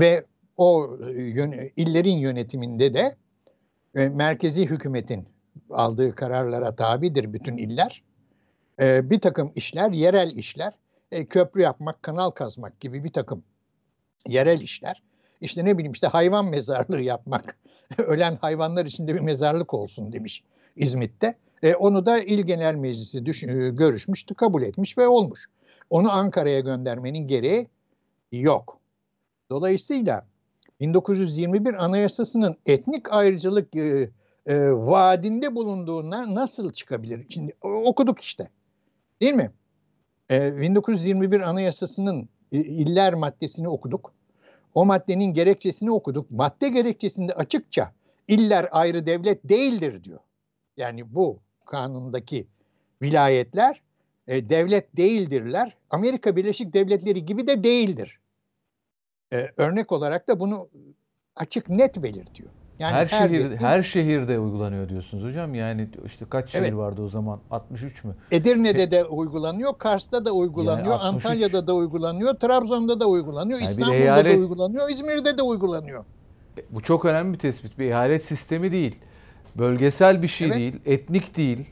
Ve o e, yön, illerin yönetiminde de e, merkezi hükümetin aldığı kararlara tabidir bütün iller. E, bir takım işler, yerel işler, e, köprü yapmak, kanal kazmak gibi bir takım yerel işler. İşte ne bileyim işte hayvan mezarlığı yapmak, (laughs) ölen hayvanlar içinde bir mezarlık olsun demiş İzmit'te. E, onu da İl Genel Meclisi düşün, e, görüşmüştü, kabul etmiş ve olmuş. Onu Ankara'ya göndermenin gereği yok. Dolayısıyla 1921 Anayasası'nın etnik ayrıcalık e, e, vaadinde bulunduğuna nasıl çıkabilir? Şimdi okuduk işte. Değil mi? E, 1921 Anayasası'nın iller maddesini okuduk. O maddenin gerekçesini okuduk. Madde gerekçesinde açıkça iller ayrı devlet değildir diyor. Yani bu kanundaki vilayetler e, devlet değildirler. Amerika Birleşik Devletleri gibi de değildir. E, örnek olarak da bunu açık net belirtiyor. Yani her, her şehir bir, her şehirde uygulanıyor diyorsunuz hocam. Yani işte kaç şehir evet. vardı o zaman? 63 mü? Edirne'de de uygulanıyor, Kars'ta da uygulanıyor, yani Antalya'da da uygulanıyor, Trabzon'da da uygulanıyor, yani İstanbul'da eyalet, da uygulanıyor, İzmir'de de uygulanıyor. E, bu çok önemli bir tespit. Bir eyalet sistemi değil. Bölgesel bir şey evet. değil, etnik değil.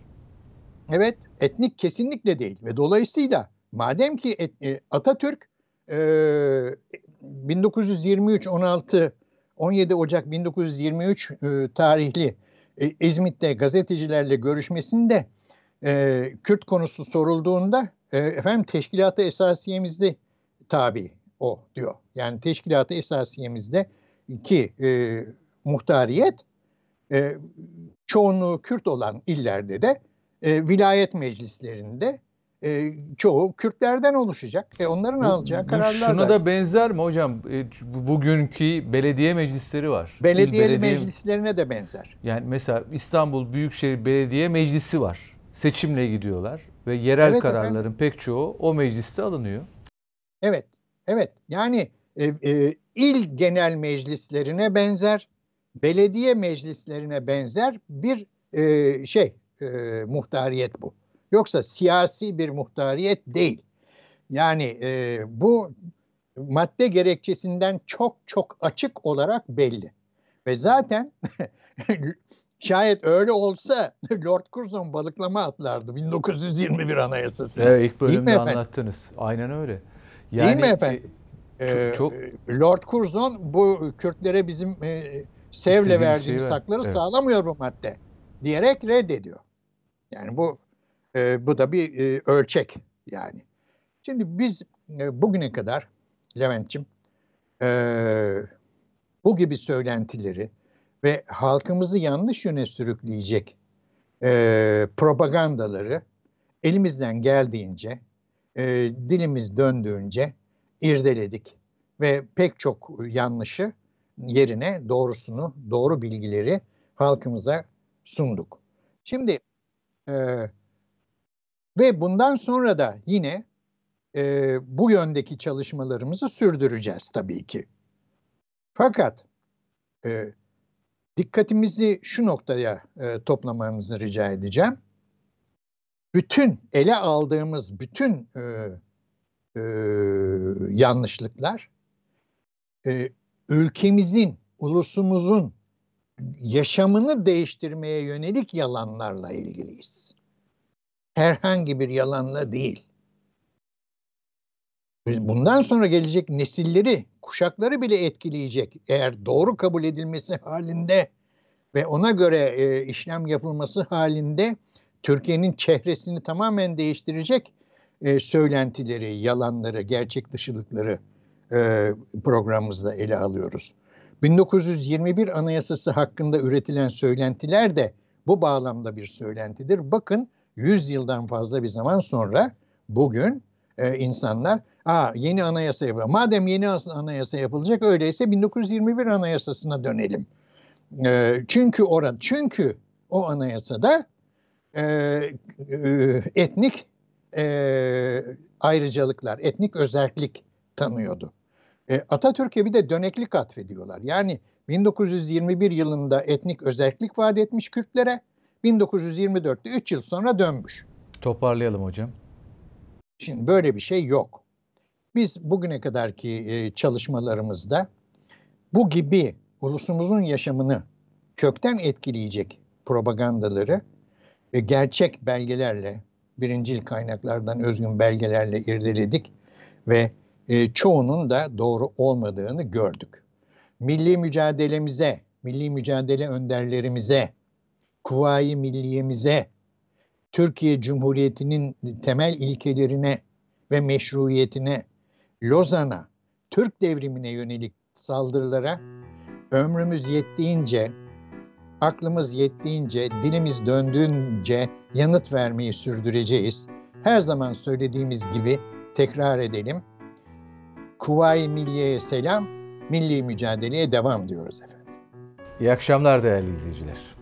Evet, etnik kesinlikle değil ve dolayısıyla madem ki et, e, Atatürk e, 1923 16 17 Ocak 1923 e, tarihli e, İzmit'te gazetecilerle görüşmesinde e, Kürt konusu sorulduğunda e, efendim teşkilatı esasiyemizde tabi o diyor. Yani teşkilatı esasiyemizde ki e, muhtariyet e, çoğunluğu Kürt olan illerde de e, vilayet meclislerinde e, çoğu Kürtlerden oluşacak. E, onların bu, alacağı kararlar Şuna da benzer mi hocam? E, bugünkü belediye meclisleri var. Belediye belediye meclislerine de benzer. Yani mesela İstanbul Büyükşehir Belediye Meclisi var. Seçimle gidiyorlar ve yerel evet, kararların efendim. pek çoğu o mecliste alınıyor. Evet, evet. Yani e, e, il genel meclislerine benzer, belediye meclislerine benzer bir e, şey, e, muhtariyet bu. Yoksa siyasi bir muhtariyet değil. Yani e, bu madde gerekçesinden çok çok açık olarak belli. Ve zaten (laughs) şayet öyle olsa (laughs) Lord Curzon balıklama atlardı 1921 Anayasası. Evet ilk bölümde anlattınız. Aynen öyle. Yani, Değil mi efendim? E, çok, çok... Lord Curzon bu Kürtlere bizim e, Sevle verdiğimiz şey hakları evet. sağlamıyor bu madde diyerek reddediyor. Yani bu e, bu da bir e, ölçek yani. Şimdi biz e, bugüne kadar Levent'ciğim e, bu gibi söylentileri ve halkımızı yanlış yöne sürükleyecek e, propagandaları elimizden geldiğince, e, dilimiz döndüğünce irdeledik ve pek çok yanlışı yerine doğrusunu, doğru bilgileri halkımıza sunduk. Şimdi e, ve bundan sonra da yine e, bu yöndeki çalışmalarımızı sürdüreceğiz tabii ki. Fakat e, dikkatimizi şu noktaya e, toplamanızı rica edeceğim. Bütün ele aldığımız bütün e, e, yanlışlıklar e, ülkemizin, ulusumuzun yaşamını değiştirmeye yönelik yalanlarla ilgiliyiz herhangi bir yalanla değil. Bundan sonra gelecek nesilleri, kuşakları bile etkileyecek. Eğer doğru kabul edilmesi halinde ve ona göre e, işlem yapılması halinde Türkiye'nin çehresini tamamen değiştirecek e, söylentileri, yalanları, gerçek dışılıkları e, programımızda ele alıyoruz. 1921 Anayasası hakkında üretilen söylentiler de bu bağlamda bir söylentidir. Bakın 100 yıldan fazla bir zaman sonra bugün e, insanlar Aa, yeni anayasa yapıyor. Madem yeni anayasa yapılacak öyleyse 1921 anayasasına dönelim. E, çünkü orada çünkü o anayasada e, e, etnik e, ayrıcalıklar, etnik özellik tanıyordu. E, Atatürk'e bir de döneklik atfediyorlar. Yani 1921 yılında etnik özellik vaat etmiş Kürtlere, 1924'te 3 yıl sonra dönmüş. Toparlayalım hocam. Şimdi böyle bir şey yok. Biz bugüne kadarki e, çalışmalarımızda bu gibi ulusumuzun yaşamını kökten etkileyecek propagandaları ve gerçek belgelerle, birincil kaynaklardan özgün belgelerle irdeledik ve e, çoğunun da doğru olmadığını gördük. Milli mücadelemize, milli mücadele önderlerimize, kuvayi milliyemize, Türkiye Cumhuriyeti'nin temel ilkelerine ve meşruiyetine, Lozan'a, Türk devrimine yönelik saldırılara ömrümüz yettiğince aklımız yettiğince, dilimiz döndüğünce yanıt vermeyi sürdüreceğiz. Her zaman söylediğimiz gibi tekrar edelim. Kuvayi Milliye'ye selam, milli mücadeleye devam diyoruz efendim. İyi akşamlar değerli izleyiciler.